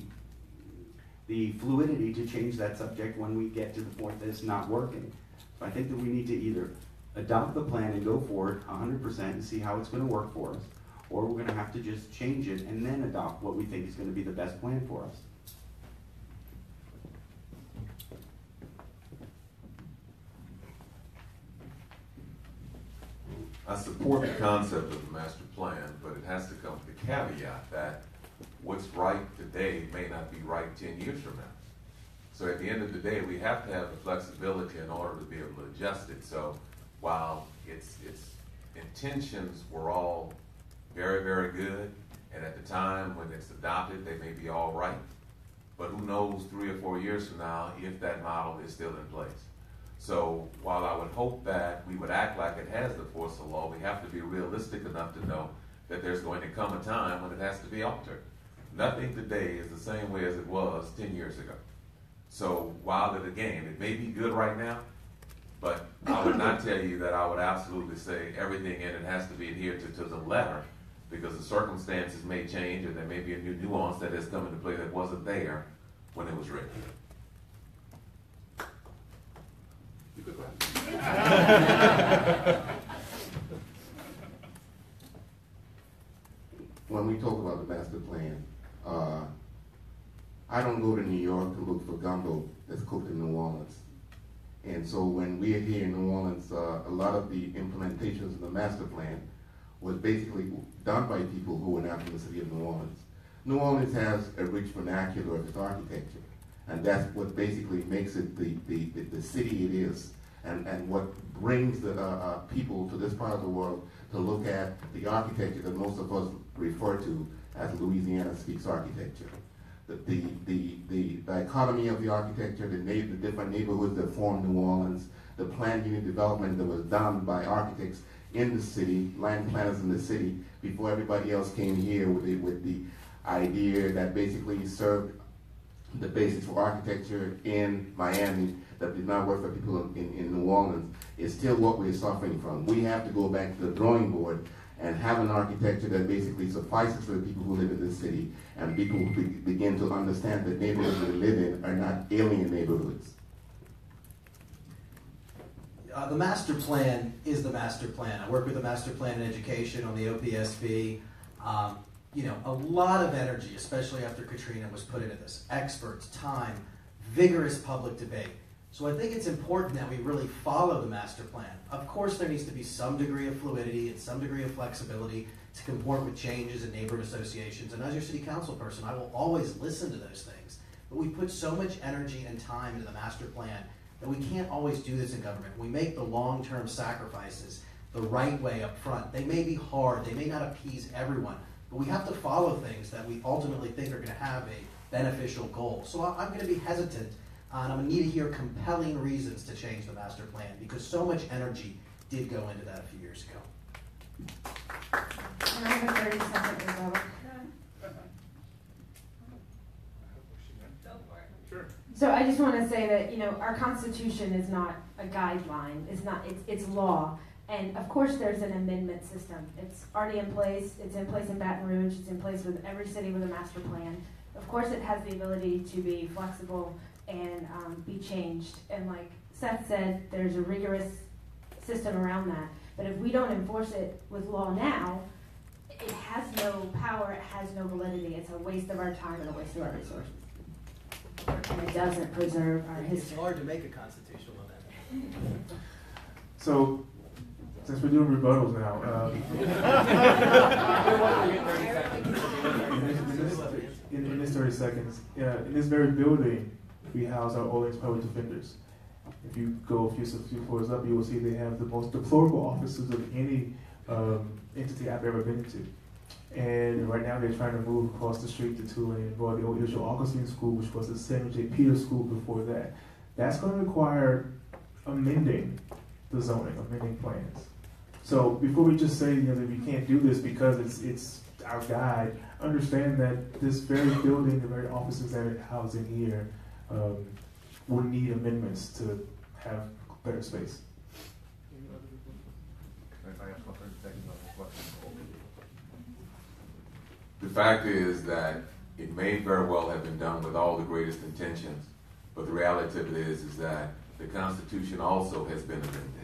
the fluidity to change that subject when we get to the point that it's not working. So I think that we need to either adopt the plan and go forward hundred percent and see how it's gonna work for us, or we're gonna have to just change it and then adopt what we think is gonna be the best plan for us.
I support the concept of the master plan, but it has to come with the caveat that what's right today may not be right ten years from now. So at the end of the day, we have to have the flexibility in order to be able to adjust it. So while its, its intentions were all very, very good, and at the time when it's adopted, they may be all right, but who knows three or four years from now if that model is still in place. So while I would hope that we would act like it has the force of law, we have to be realistic enough to know that there's going to come a time when it has to be altered. Nothing today is the same way as it was ten years ago. So while it again, it may be good right now, but I would not tell you that I would absolutely say everything in it has to be adhered to to the letter, because the circumstances may change and there may be a new nuance that has come into play that wasn't there when it was written. You could
when we talk about the master plan, uh, I don't go to New York to look for gumbo that's cooked in New Orleans. And so when we're here in New Orleans, uh, a lot of the implementations of the master plan was basically done by people who were not from the city of New Orleans. New Orleans has a rich vernacular of its architecture, and that's what basically makes it the, the, the, the city it is. and, and what brings the uh, uh, people to this part of the world to look at the architecture that most of us refer to as Louisiana speaks architecture. The, the, the, the dichotomy of the architecture, the, na- the different neighborhoods that form New Orleans, the planned unit development that was done by architects in the city, land planners in the city, before everybody else came here with the, with the idea that basically served the basis for architecture in Miami that did not work for people in, in New Orleans is still what we're suffering from. We have to go back to the drawing board and have an architecture that basically suffices for the people who live in this city and people who be, begin to understand that neighborhoods we live in are not alien neighborhoods.
Uh, the master plan is the master plan. I work with the master plan in education on the OPSB. Um, you know, a lot of energy, especially after Katrina, was put into this. Experts, time, vigorous public debate. So I think it's important that we really follow the master plan. Of course, there needs to be some degree of fluidity and some degree of flexibility to comport with changes in neighborhood associations. And as your city council person, I will always listen to those things. But we put so much energy and time into the master plan that we can't always do this in government. We make the long-term sacrifices the right way up front. They may be hard, they may not appease everyone, but we have to follow things that we ultimately think are going to have a beneficial goal. So I- I'm going to be hesitant, and I'm going to need to hear compelling reasons to change the master plan because so much energy did go into that a few years ago.
And I have a thirty second rebuttal.
Go for it.
Sure.
So I just want to say that, you know, our constitution is not a guideline, it's not, it's, it's law. And of course, there's an amendment system. It's already in place, it's in place in Baton Rouge, it's in place with every city with a master plan. Of course, it has the ability to be flexible and um, be changed. And like Seth said, there's a rigorous system around that. But if we don't enforce it with law now, it has no power, it has no validity. It's a waste of our time and a waste of our resources. And it doesn't preserve our history.
It's hard to make a constitutional amendment.
So, since we're doing rebuttals now, uh, in this- in this- in, in this thirty seconds, uh, in this very building, we house our Orleans Public Defenders. If you go a few, a few floors up, you will see they have the most deplorable offices of any um, entity I've ever been to. And right now, they're trying to move across the street to Tulane and the old Israel Augustine School, which was the Samuel J. Peters School before that. That's going to require amending the zoning, amending plans. So before we just say, you know, that we can't do this because it's, it's our guide, understand that this very building, the very offices that it housed in here, um, will need amendments to have better space.
The fact is that it may very well have been done with all the greatest intentions, but the reality of it is, is that the Constitution also has been amended.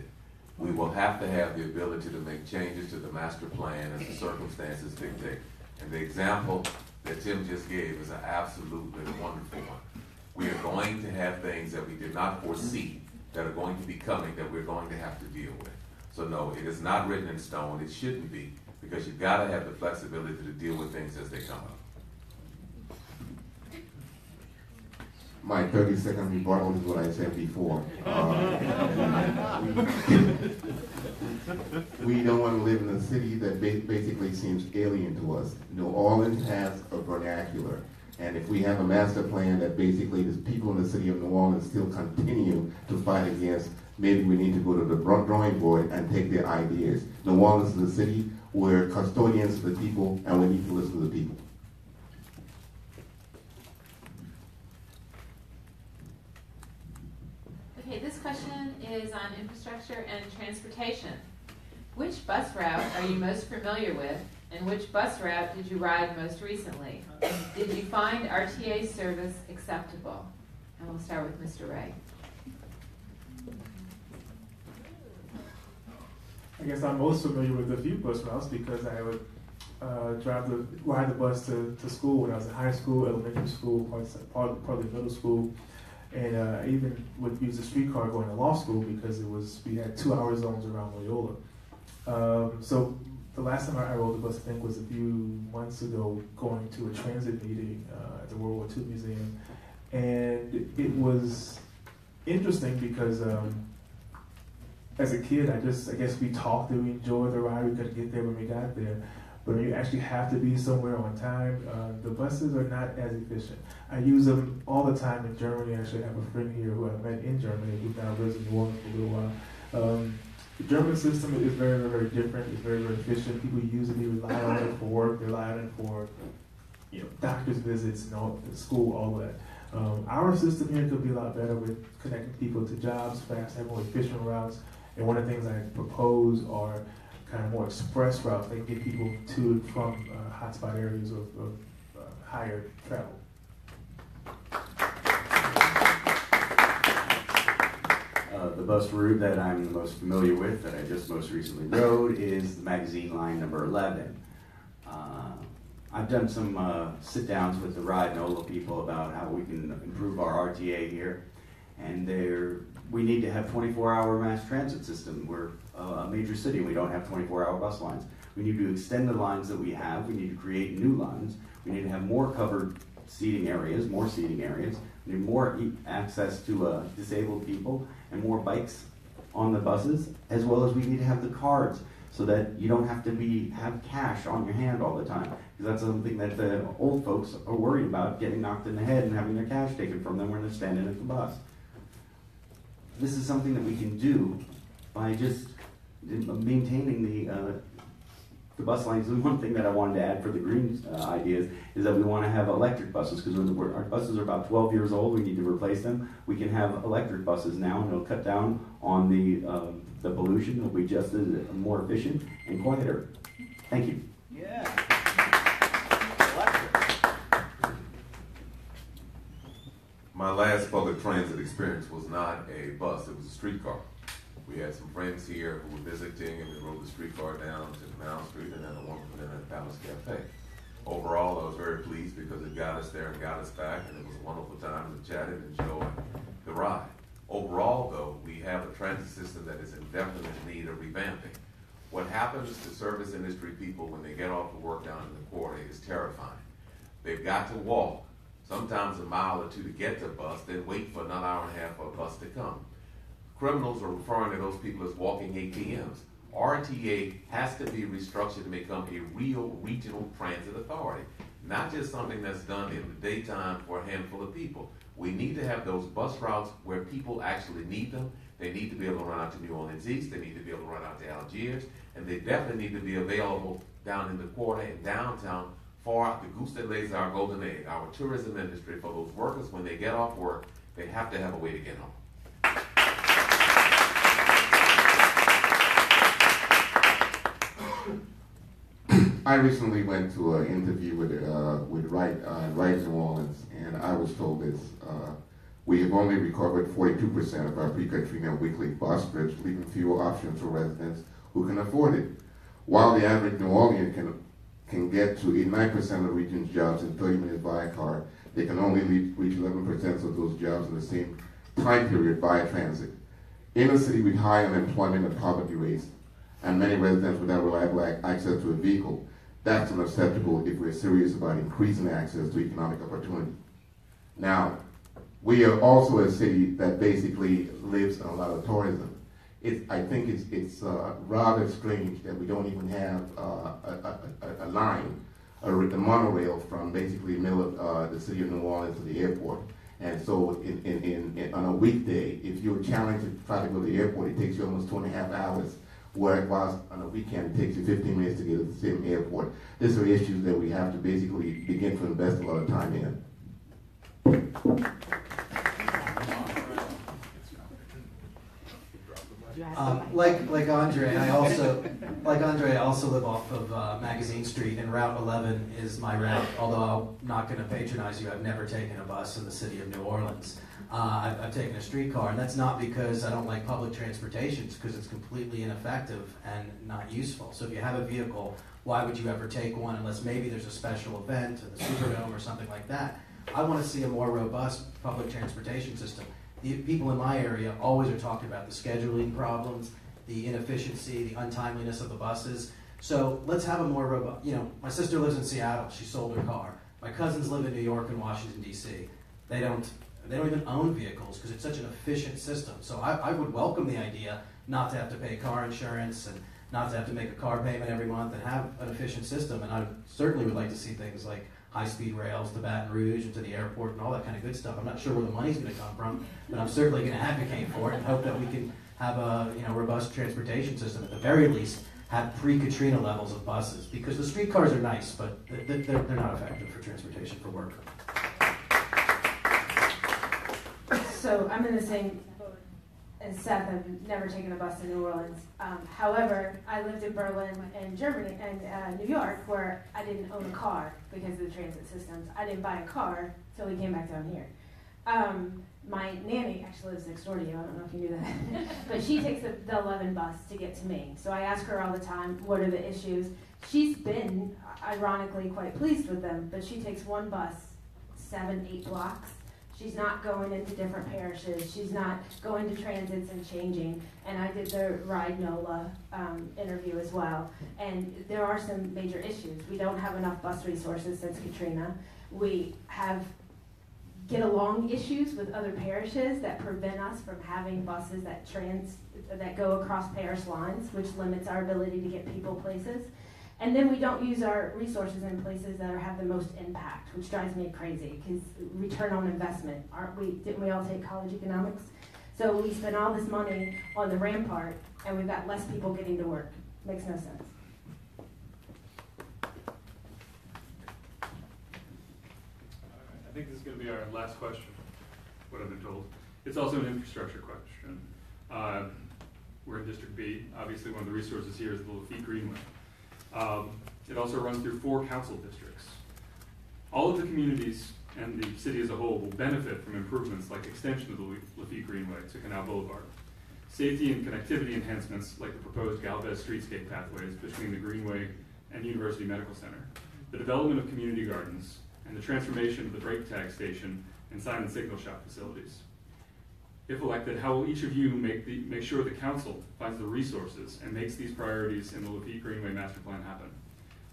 We will have to have the ability to make changes to the master plan as the circumstances dictate. And the example that Tim just gave is an absolutely wonderful one. We are going to have things that we did not foresee that are going to be coming that we're going to have to deal with. So no, it is not written in stone. It shouldn't be because you've got to have the flexibility to deal with things as they come up.
My thirty second rebuttal is what I said before. Uh, We don't want to live in a city that ba- basically seems alien to us. New Orleans has a vernacular. And if we have a master plan that basically the people in the city of New Orleans still continue to fight against, maybe we need to go to the drawing board and take their ideas. New Orleans is a city where custodians of the people and we need to listen to the people.
Okay, this question is on infrastructure and transportation. Which bus route are you most familiar with, and which bus route did you ride most recently? Did you find RTA service acceptable? And we'll start with Mr. Ray.
I guess I'm most familiar with a few bus routes because I would uh, drive the ride the bus to, to school when I was in high school, elementary school, part, part, partly middle school, and uh, I even would use the streetcar going to law school because it was we had two hour zones around Loyola. Um, so the last time I rode the bus, I think, was a few months ago, going to a transit meeting uh, at the World War II Museum, and it was interesting because. Um, as a kid, I just, I guess we talked and we enjoyed the ride. We couldn't get there when we got there. But when you actually have to be somewhere on time, uh, the buses are not as efficient. I use them all the time in Germany. I actually have a friend here who I met in Germany who now lives in New Orleans for a little while. Um, the German system is very, very, very different. It's very, very efficient. People use it. Rely on it for work. They rely on it for, you know, doctor's visits, you know, school, all that. Um, our system here could be a lot better with connecting people to jobs, fast, have more efficient routes. And one of the things I propose are kind of more express routes that get people to and from uh, hotspot areas of, of uh, higher travel.
Uh, the bus route that I'm most familiar with, that I just most recently rode, is the magazine line number 11. Uh, I've done some uh, sit downs with the Ride NOLA people about how we can improve our RTA here. And there, we need to have 24 hour mass transit system. We're a major city, we don't have 24 hour bus lines. We need to extend the lines that we have, we need to create new lines, we need to have more covered seating areas, more seating areas, we need more access to uh, disabled people, and more bikes on the buses, as well as we need to have the cards so that you don't have to be have cash on your hand all the time. Because that's something that the old folks are worried about getting knocked in the head and having their cash taken from them when they're standing at the bus. This is something that we can do by just maintaining the uh, the bus lines. And one thing that I wanted to add for the green uh, ideas is that we want to have electric buses because our buses are about 12 years old, we need to replace them. We can have electric buses now, and it'll cut down on the um, the pollution. It'll be just as more efficient and quieter. Thank you.
Yeah.
My last public transit experience was not a bus, it was a streetcar. We had some friends here who were visiting and we rode the streetcar down to Canal Street and then a woman in at Palace Cafe. Overall, I was very pleased because it got us there and got us back and it was a wonderful time to chat and enjoy the ride. Overall, though, we have a transit system that is in definite need of revamping. What happens to service industry people when they get off of work down in the quarter is terrifying. They've got to walk, sometimes a mile or two to get to a bus, then wait for another hour and a half for a bus to come. Criminals are referring to those people as walking ATMs. RTA has to be restructured to become a real regional transit authority, not just something that's done in the daytime for a handful of people. We need to have those bus routes where people actually need them. They need to be able to run out to New Orleans East. They need to be able to run out to Algiers. And they definitely need to be available down in the quarter and downtown for the goose that lays our golden egg, our tourism industry, for those workers when they get off work, they have to have a way to get home.
I recently went to an interview with uh, with Ride uh, Ride New Orleans, and I was told this: uh, we have only recovered 42% of our pre-Katrina weekly bus trips, leaving fewer options for residents who can afford it. While the average New Orleans can can get to 89% of the region's jobs in 30 minutes by car, they can only reach 11% of those jobs in the same time period via transit. In a city with high unemployment and poverty rates, and many residents without reliable access to a vehicle, that's unacceptable if we're serious about increasing access to economic opportunity. Now, we are also a city that basically lives on a lot of tourism. It, I think it's, it's uh, rather strange that we don't even have uh, a, a, a, line, a, a monorail from basically the middle of uh, the city of New Orleans to the airport. And so in, in, in, on a weekday, if you're challenged to try to go to the airport, it takes you almost two and a half hours whereas on a weekend it takes you 15 minutes to get to the same airport. These are issues that we have to basically begin to invest a lot of time in.
Um, like like Andre, I also like Andre, I also live off of uh, Magazine Street, and Route 11 is my route. Although I'm not going to patronize you, I've never taken a bus in the city of New Orleans. Uh, I've, I've, taken a streetcar, and that's not because I don't like public transportation. It's because it's completely ineffective and not useful. So if you have a vehicle, why would you ever take one unless maybe there's a special event or the Superdome or something like that? I want to see a more robust public transportation system the people in my area always are talking about the scheduling problems, the inefficiency, the untimeliness of the buses. So let's have a more robust, you know, my sister lives in Seattle. She sold her car. My cousins live in New York and Washington, D.C. They don't, they don't even own vehicles because it's such an efficient system. So I, I would welcome the idea not to have to pay car insurance and not to have to make a car payment every month and have an efficient system. And I certainly would like to see things like high-speed rails to Baton Rouge and to the airport and all that kind of good stuff. I'm not sure where the money's going to come from, but I'm certainly going to advocate for it and hope that we can have a you know robust transportation system at the very least. Have pre-Katrina levels of buses because the streetcars are nice, but th- th- they're, they're not effective for transportation for work.
So I'm in the same as Seth. I've never taken a bus to New Orleans. Um, however, I lived in Berlin and Germany and uh, New York, where I didn't own a car because of the transit systems. I didn't buy a car till we came back down here. Um, my nanny actually lives next door to you. I don't know if you knew that, but she takes the, the 11 bus to get to me. So I ask her all the time, "What are the issues?" She's been, ironically, quite pleased with them. But she takes one bus, seven, eight blocks. She's not going into different parishes. She's not going to transits and changing. And I did the Ride NOLA um, interview as well. And there are some major issues. We don't have enough bus resources since Katrina. We have get along issues with other parishes that prevent us from having buses that trans that go across parish lines, which limits our ability to get people places. And then we don't use our resources in places that are, have the most impact, which drives me crazy because return on investment. Aren't we? Didn't we all take college economics? So we spend all this money on the rampart, and we've got less people getting to work. Makes no sense.
I think this is gonna be our last question, what I've been told. It's also an infrastructure question. Uh, We're in District B, obviously one of the resources here is the Lafitte Greenway. Um, It also runs through four council districts. All of the communities and the city as a whole will benefit from improvements like extension of the Lafitte Greenway to Canal Boulevard. Safety and connectivity enhancements like the proposed Galvez streetscape pathways between the Greenway and University Medical Center. The development of community gardens and the transformation of the brake tag station and sign and signal shop facilities. If elected, how will each of you make the, make sure the council finds the resources and makes these priorities in the Lafitte Greenway Master Plan happen?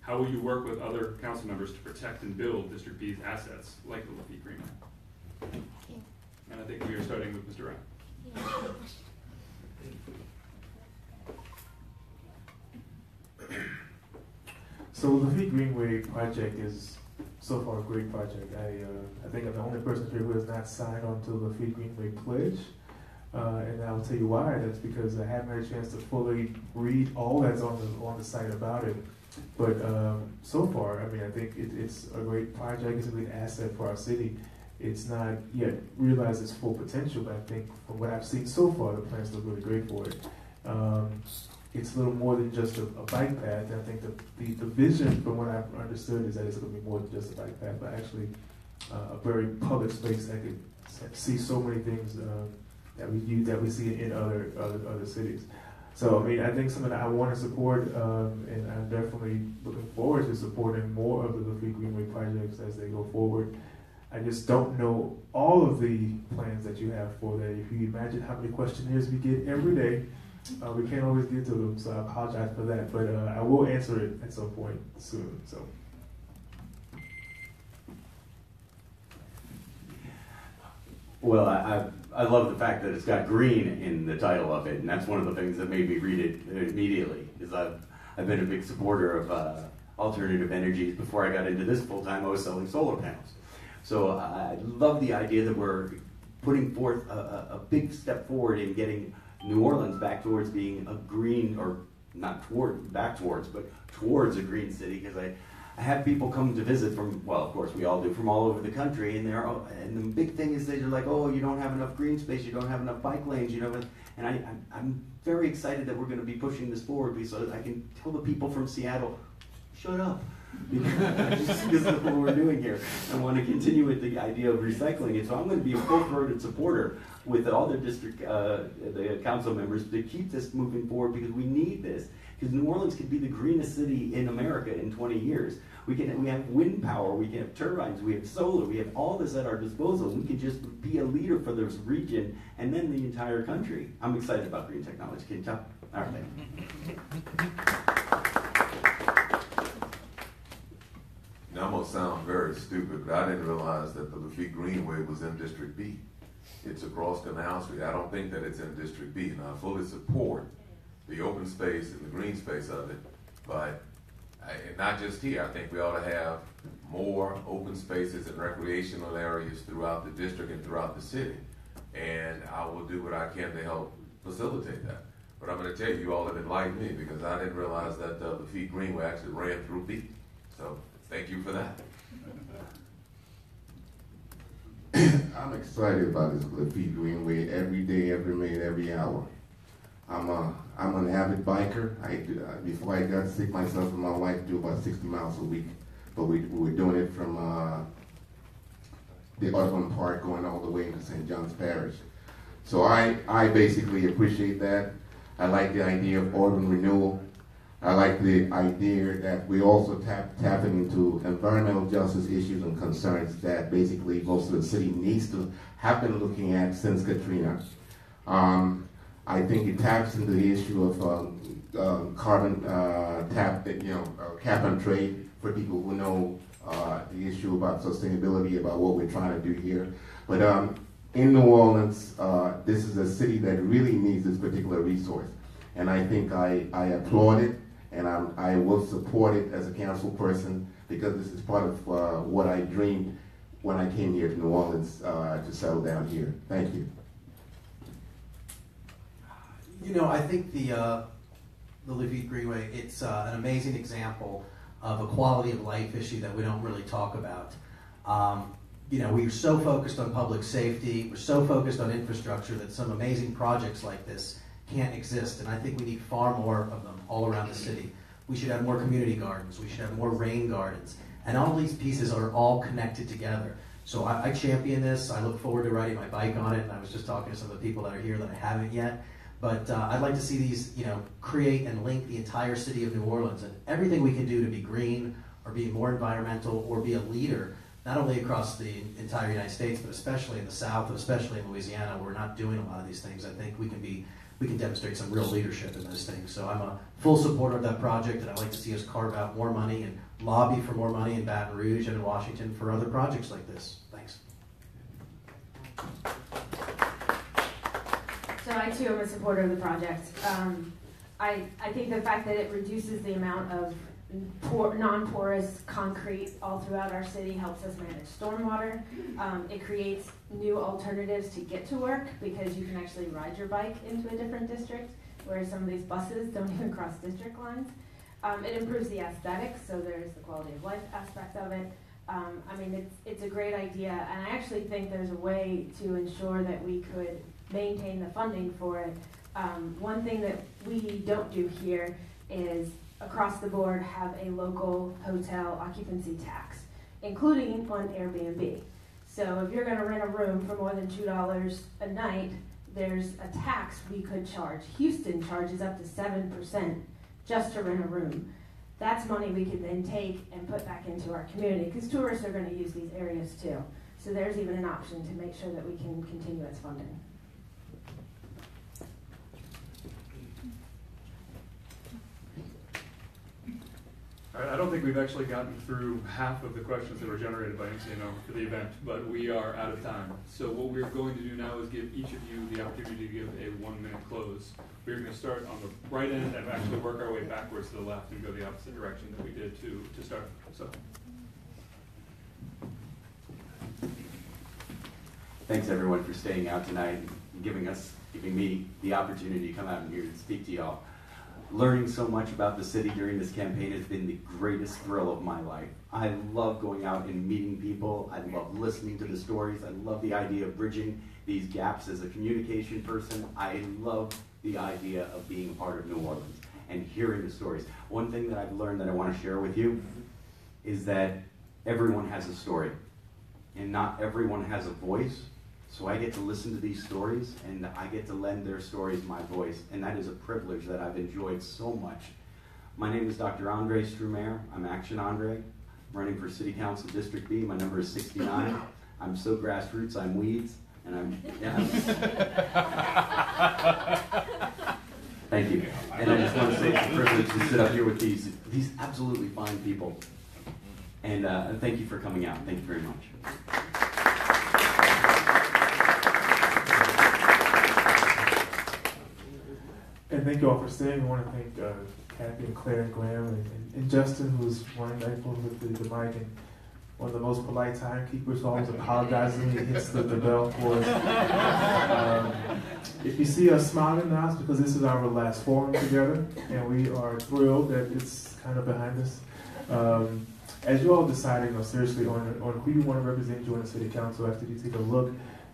How will you work with other council members to protect and build District B's assets like the Lafitte Greenway? And I think we are starting with Mr. Ray.
So the Lafitte Greenway project is so far a great project. I, uh, I think I'm the only person here who has not signed on to the Lafitte Greenway pledge. Uh, and I'll tell you why. That's because I haven't had a chance to fully read all that's on the on the site about it. But um, so far, I mean, I think it, it's a great project. It's a great asset for our city. It's not yet realized its full potential, but I think from what I've seen so far, the plans look really great for it. Um, it's a little more than just a, a bike path. And I think the, the, the vision, from what I've understood, is that it's going to be more than just a bike path, but actually uh, a very public space that could see so many things um, that we that we see in other other, other cities. So I mean, I think something that I want to support, um, and I'm definitely looking forward to supporting more of the Lafitte Greenway projects as they go forward. I just don't know all of the plans that you have for that. If you imagine how many questionnaires we get every day, uh, we can't always get to them, so I apologize for that. But uh, I will answer it at some point soon. So.
Well, I, I, I love the fact that it's got green in the title of it, and that's one of the things that made me read it immediately. Is I've I've been a big supporter of uh, alternative energies. Before I got into this full time, I was selling solar panels. So I love the idea that we're putting forth a, a, a big step forward in getting New Orleans back towards being a green, or not toward, back towards, but towards a green city. Because I, I have people come to visit from, well, of course we all do, from all over the country, and they're, and the big thing is they're like, oh, you don't have enough green space, you don't have enough bike lanes, you know. And I, I'm, very excited that we're going to be pushing this forward because I can tell the people from Seattle, shut up. because is what we're doing here. I want to continue with the idea of recycling it. So I'm going to be a full-throated supporter with all the district, uh, the council members to keep this moving forward because we need this. Because New Orleans could be the greenest city in America in 20 years. We can we have wind power, we can have turbines, we have solar, we have all this at our disposal. We can just be a leader for this region and then the entire country. I'm excited about green technology. Can you tell? All right.
Now I'm gonna sound very stupid, but I didn't realize that the Lafitte Greenway was in District B. It's across Canal Street. I don't think that it's in District B, and I fully support the open space and the green space of it. But I, and not just here, I think we ought to have more open spaces and recreational areas throughout the district and throughout the city. And I will do what I can to help facilitate that. But I'm gonna tell you, you all have enlightened me because I didn't realize that uh, Lafitte Greenway actually ran through B. So thank you for that.
I'm excited about this Lafitte Greenway every day, every minute, every hour. I'm a, I'm an avid biker. I do, uh, before I got sick, myself and my wife do about 60 miles a week, but we, we were doing it from uh, the Audubon Park going all the way into St. John's Parish. So I, I basically appreciate that. I like the idea of urban renewal. I like the idea that we also tap tapping into environmental justice issues and concerns that basically most of the city needs to have been looking at since Katrina. Um, I think it taps into the issue of um, um, carbon uh, tap, you know, uh, cap and trade for people who know uh, the issue about sustainability, about what we're trying to do here. But um, in New Orleans, uh, this is a city that really needs this particular resource. And I think I, I applaud it, and I'm, I will support it as a council person because this is part of uh, what I dreamed when I came here to New Orleans uh, to settle down here. Thank you.
You know, I think the uh, the Lafitte Greenway it's uh, an amazing example of a quality of life issue that we don't really talk about. Um, you know, we're so focused on public safety, we're so focused on infrastructure that some amazing projects like this can't exist. And I think we need far more of them all around the city. We should have more community gardens. We should have more rain gardens. And all these pieces are all connected together. So I, I champion this. I look forward to riding my bike on it. And I was just talking to some of the people that are here that I haven't yet. But uh, I'd like to see these, you know, create and link the entire city of New Orleans and everything we can do to be green or be more environmental or be a leader, not only across the entire United States, but especially in the South especially in Louisiana, where we're not doing a lot of these things. I think we can be, we can demonstrate some real leadership in those things. So I'm a full supporter of that project, and I'd like to see us carve out more money and lobby for more money in Baton Rouge and in Washington for other projects like this. Thanks.
So I too am a supporter of the project. Um, I, I think the fact that it reduces the amount of por- non-porous concrete all throughout our city helps us manage stormwater. Um, it creates new alternatives to get to work because you can actually ride your bike into a different district, whereas some of these buses don't even cross district lines. Um, it improves the aesthetics, so there's the quality of life aspect of it. Um, I mean, it's, it's a great idea, and I actually think there's a way to ensure that we could maintain the funding for it. Um, one thing that we don't do here is across the board have a local hotel occupancy tax, including on Airbnb. So if you're gonna rent a room for more than two dollars a night, there's a tax we could charge. Houston charges up to seven percent just to rent a room. That's money we could then take and put back into our community, because tourists are gonna use these areas too. So there's even an option to make sure that we can continue its funding.
I don't think we've actually gotten through half of the questions that were generated by MCNO for the event, but we are out of time. So what we're going to do now is give each of you the opportunity to give a one-minute close. We're going to start on the right end and actually work our way backwards to the left and go the opposite direction that we did to, to start. So,
Thanks everyone for staying out tonight and giving us, giving me the opportunity to come out and here and speak to y'all. Learning so much about the city during this campaign has been the greatest thrill of my life. I love going out and meeting people. I love listening to the stories. I love the idea of bridging these gaps as a communication person. I love the idea of being part of New Orleans and hearing the stories. One thing that I've learned that I want to share with you is that everyone has a story and not everyone has a voice. So I get to listen to these stories and I get to lend their stories my voice. And that is a privilege that I've enjoyed so much. My name is Dr. Andre Strumer. I'm Action Andre. I'm running for City Council District B. My number is 69. I'm so grassroots, I'm weeds. And I'm, yeah. Thank you. And I just want to say it's a privilege to sit up here with these, these absolutely fine people. And uh, thank you for coming out. Thank you very much.
Thank you all for staying. I want to thank uh, Kathy and Claire and Graham and, and, and Justin, who's that phone with the, the mic and one of the most polite timekeepers, always apologizing when he hits the, the bell for us. Um, if you see us smiling now, it's because this is our last forum together, and we are thrilled that it's kind of behind us. Um, as you all decide, you know, seriously on, on who you want to represent you in the city council, after you take a look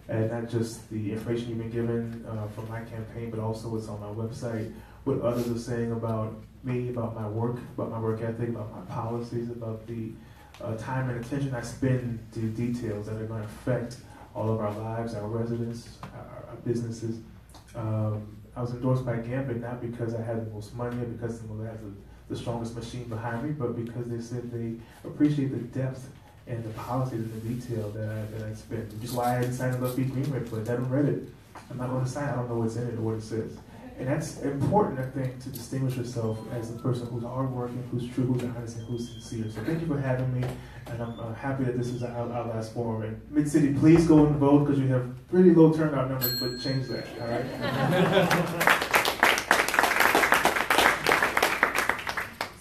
at not just the information you've been given uh, from my campaign, but also what's on my website, what others are saying about me, about my work, about my work ethic, about my policies, about the uh, time and attention I spend to details that are going to affect all of our lives, our residents, our, our businesses. Um, I was endorsed by Gambit not because I had the most money or because I had the, the strongest machine behind me, but because they said they appreciate the depth and the policies and the detail that I, that I spend. Which is why I hadn't signed Lafitte Greenway but I haven't read it. I'm not going to sign. I don't know what's in it or what it says. And that's important, I think, to distinguish yourself as a person who's hardworking, who's true, who's honest, and who's sincere. So thank you for having me, and I'm uh, happy that this is our, our last forum. And Mid City, please go and vote because you have pretty low turnout numbers, but change that, all right?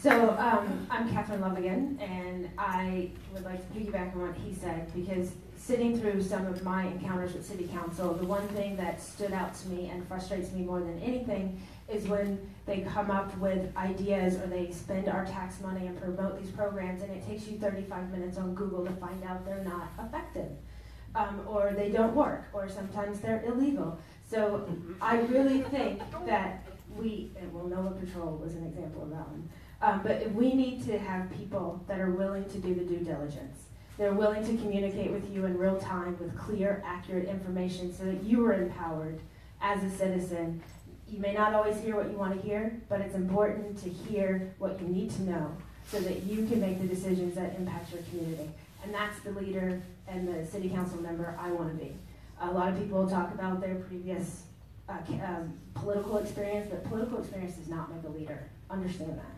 So um, I'm Catherine Love again, and I would like to piggyback on what he said because sitting through some of my encounters with City Council, the one thing that stood out to me and frustrates me more than anything is when they come up with ideas or they spend our tax money and promote these programs, and it takes you 35 minutes on Google to find out they're not effective, um, or they don't work, or sometimes they're illegal. So I really think that we, well, NOLA Patrol was an example of that one. Um, but we need to have people that are willing to do the due diligence. They're willing to communicate with you in real time with clear, accurate information so that you are empowered as a citizen. You may not always hear what you want to hear, but it's important to hear what you need to know so that you can make the decisions that impact your community. And that's the leader and the city council member I want to be. A lot of people talk about their previous uh, um, political experience, but political experience does not make a leader. Understand that.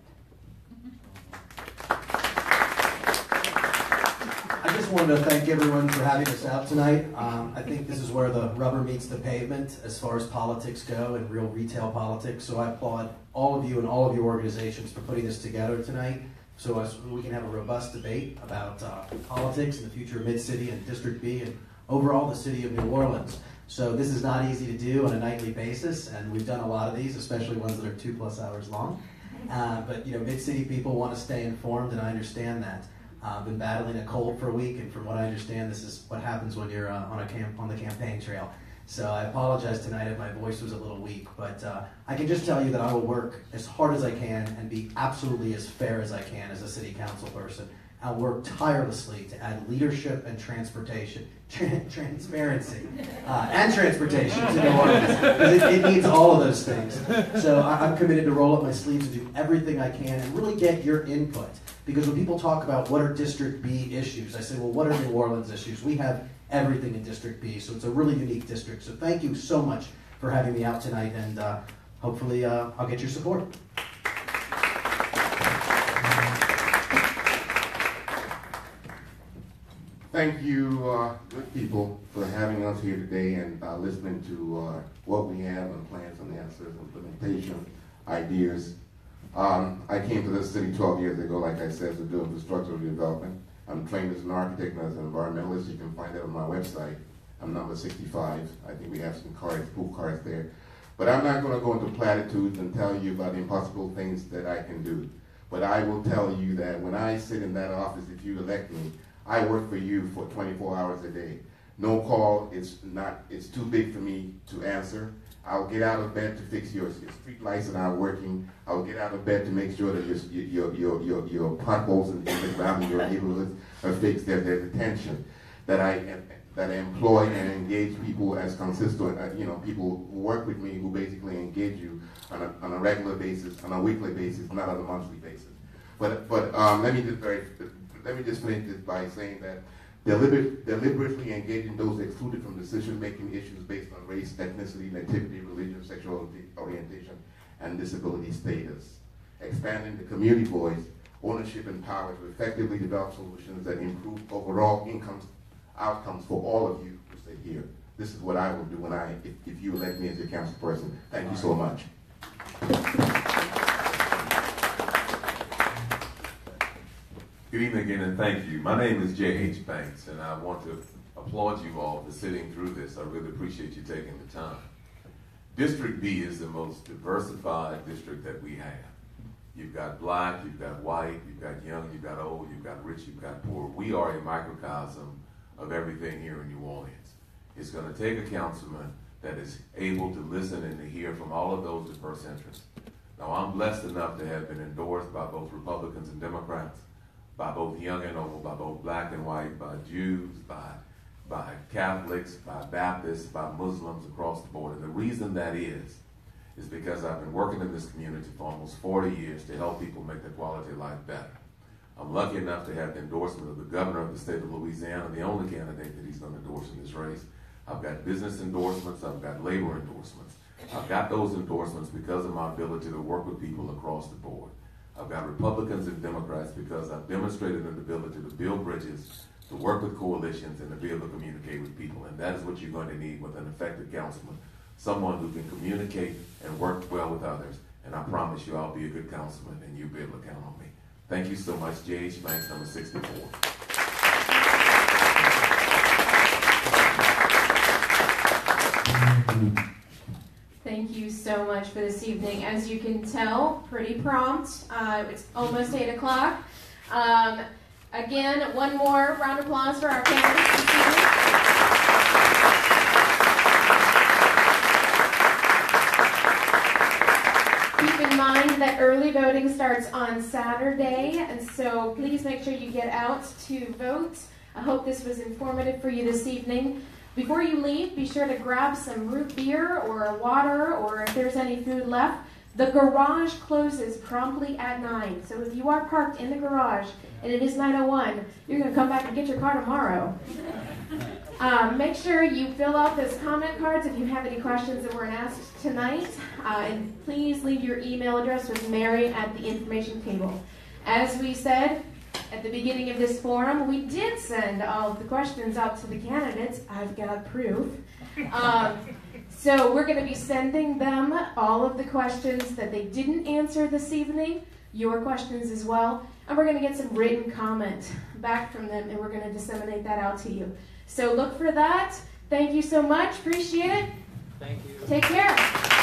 I just wanted to thank everyone for having us out tonight. Um, I think this is where the rubber meets the pavement as far as politics go and real retail politics. So I applaud all of you and all of your organizations for putting this together tonight so as we can have a robust debate about uh, politics and the future of Mid-City and District B and overall the city of New Orleans. So this is not easy to do on a nightly basis, and we've done a lot of these, especially ones that are two plus hours long. Uh, but you know, mid-city people want to stay informed, and I understand that. I've uh, been battling a cold for a week, and from what I understand, this is what happens when you're uh, on a camp on the campaign trail. So I apologize tonight if my voice was a little weak, but uh, I can just tell you that I will work as hard as I can and be absolutely as fair as I can as a city council person. I'll work tirelessly to add leadership and transportation, tra- transparency, uh, and transportation to New Orleans it, it, needs all of those things. So I, I'm committed to roll up my sleeves and do everything I can and really get your input. Because when people talk about what are District B issues, I say, well, what are New Orleans issues? We have everything in District B, so it's a really unique district. So thank you so much for having me out tonight, and uh, hopefully uh, I'll get your support.
Thank you, uh, good people, for having us here today and uh, listening to uh, what we have and plans and answers, implementation, ideas. Um, I came to this city 12 years ago, like I said, to do infrastructural development. I'm trained as an architect and as an environmentalist. You can find that on my website. I'm number 65. I think we have some cards, pool cards there. But I'm not going to go into platitudes and tell you about the impossible things that I can do. But I will tell you that when I sit in that office, if you elect me, I work for you for 24 hours a day. No call, it's not, it's too big for me to answer. I'll get out of bed to fix your, your street lights that aren't working. I'll get out of bed to make sure that your, your, your, your, your potholes in, the ground in your neighborhoods are fixed. There, there's attention that I, that I employ and engage people as consistent, uh, you know, people who work with me who basically engage you on a, on a regular basis, on a weekly basis, not on a monthly basis. But, but um, let me just very, let me just finish this by saying that Deliber- deliberately engaging those excluded from decision-making issues based on race, ethnicity, nativity, religion, sexual orientation, and disability status. Expanding the community voice, ownership, and power to effectively develop solutions that improve overall income outcomes for all of you who stay here. This is what I will do when I, if, if you elect me as your council person. Thank you so much.
Good evening again and thank you. My name is Jay H. Banks and I want to applaud you all for sitting through this. I really appreciate you taking the time. District B is the most diversified district that we have. You've got black, you've got white, you've got young, you've got old, you've got rich, you've got poor. We are a microcosm of everything here in New Orleans. It's going to take a councilman that is able to listen and to hear from all of those diverse interests. Now, I'm blessed enough to have been endorsed by both Republicans and Democrats, by both young and old, by both black and white, by Jews, by, by Catholics, by Baptists, by Muslims across the board. And the reason that is, is because I've been working in this community for almost 40 years to help people make their quality of life better. I'm lucky enough to have the endorsement of the governor of the state of Louisiana, the only candidate that he's going to endorse in this race. I've got business endorsements, I've got labor endorsements. I've got those endorsements because of my ability to work with people across the board. I've got Republicans and Democrats because I've demonstrated an ability to build bridges, to work with coalitions, and to be able to communicate with people. And that is what you're going to need with an effective councilman. Someone who can communicate and work well with others. And I promise you I'll be a good councilman and you'll be able to count on me. Thank you so much, Jay H. Banks, number 64.
Thank you so much for this evening. As you can tell, pretty prompt. Uh, it's almost 8 o'clock. Um, again, one more round of applause for our evening. Keep in mind that early voting starts on Saturday, and so please make sure you get out to vote. I hope this was informative for you this evening. Before you leave, be sure to grab some root beer or water, or if there's any food left. The garage closes promptly at 9. So if you are parked in the garage and it is 9.01, you're going to come back and get your car tomorrow. Um, make sure you fill out those comment cards if you have any questions that weren't asked tonight. Uh, and please leave your email address with Mary at the information table. As we said, at the beginning of this forum, we did send all of the questions out to the candidates. I've got proof. Um, so we're going to be sending them all of the questions that they didn't answer this evening, your questions as well, and we're going to get some written comment back from them, and we're going to disseminate that out to you. So look for that. Thank you so much. Appreciate it.
Thank you.
Take care.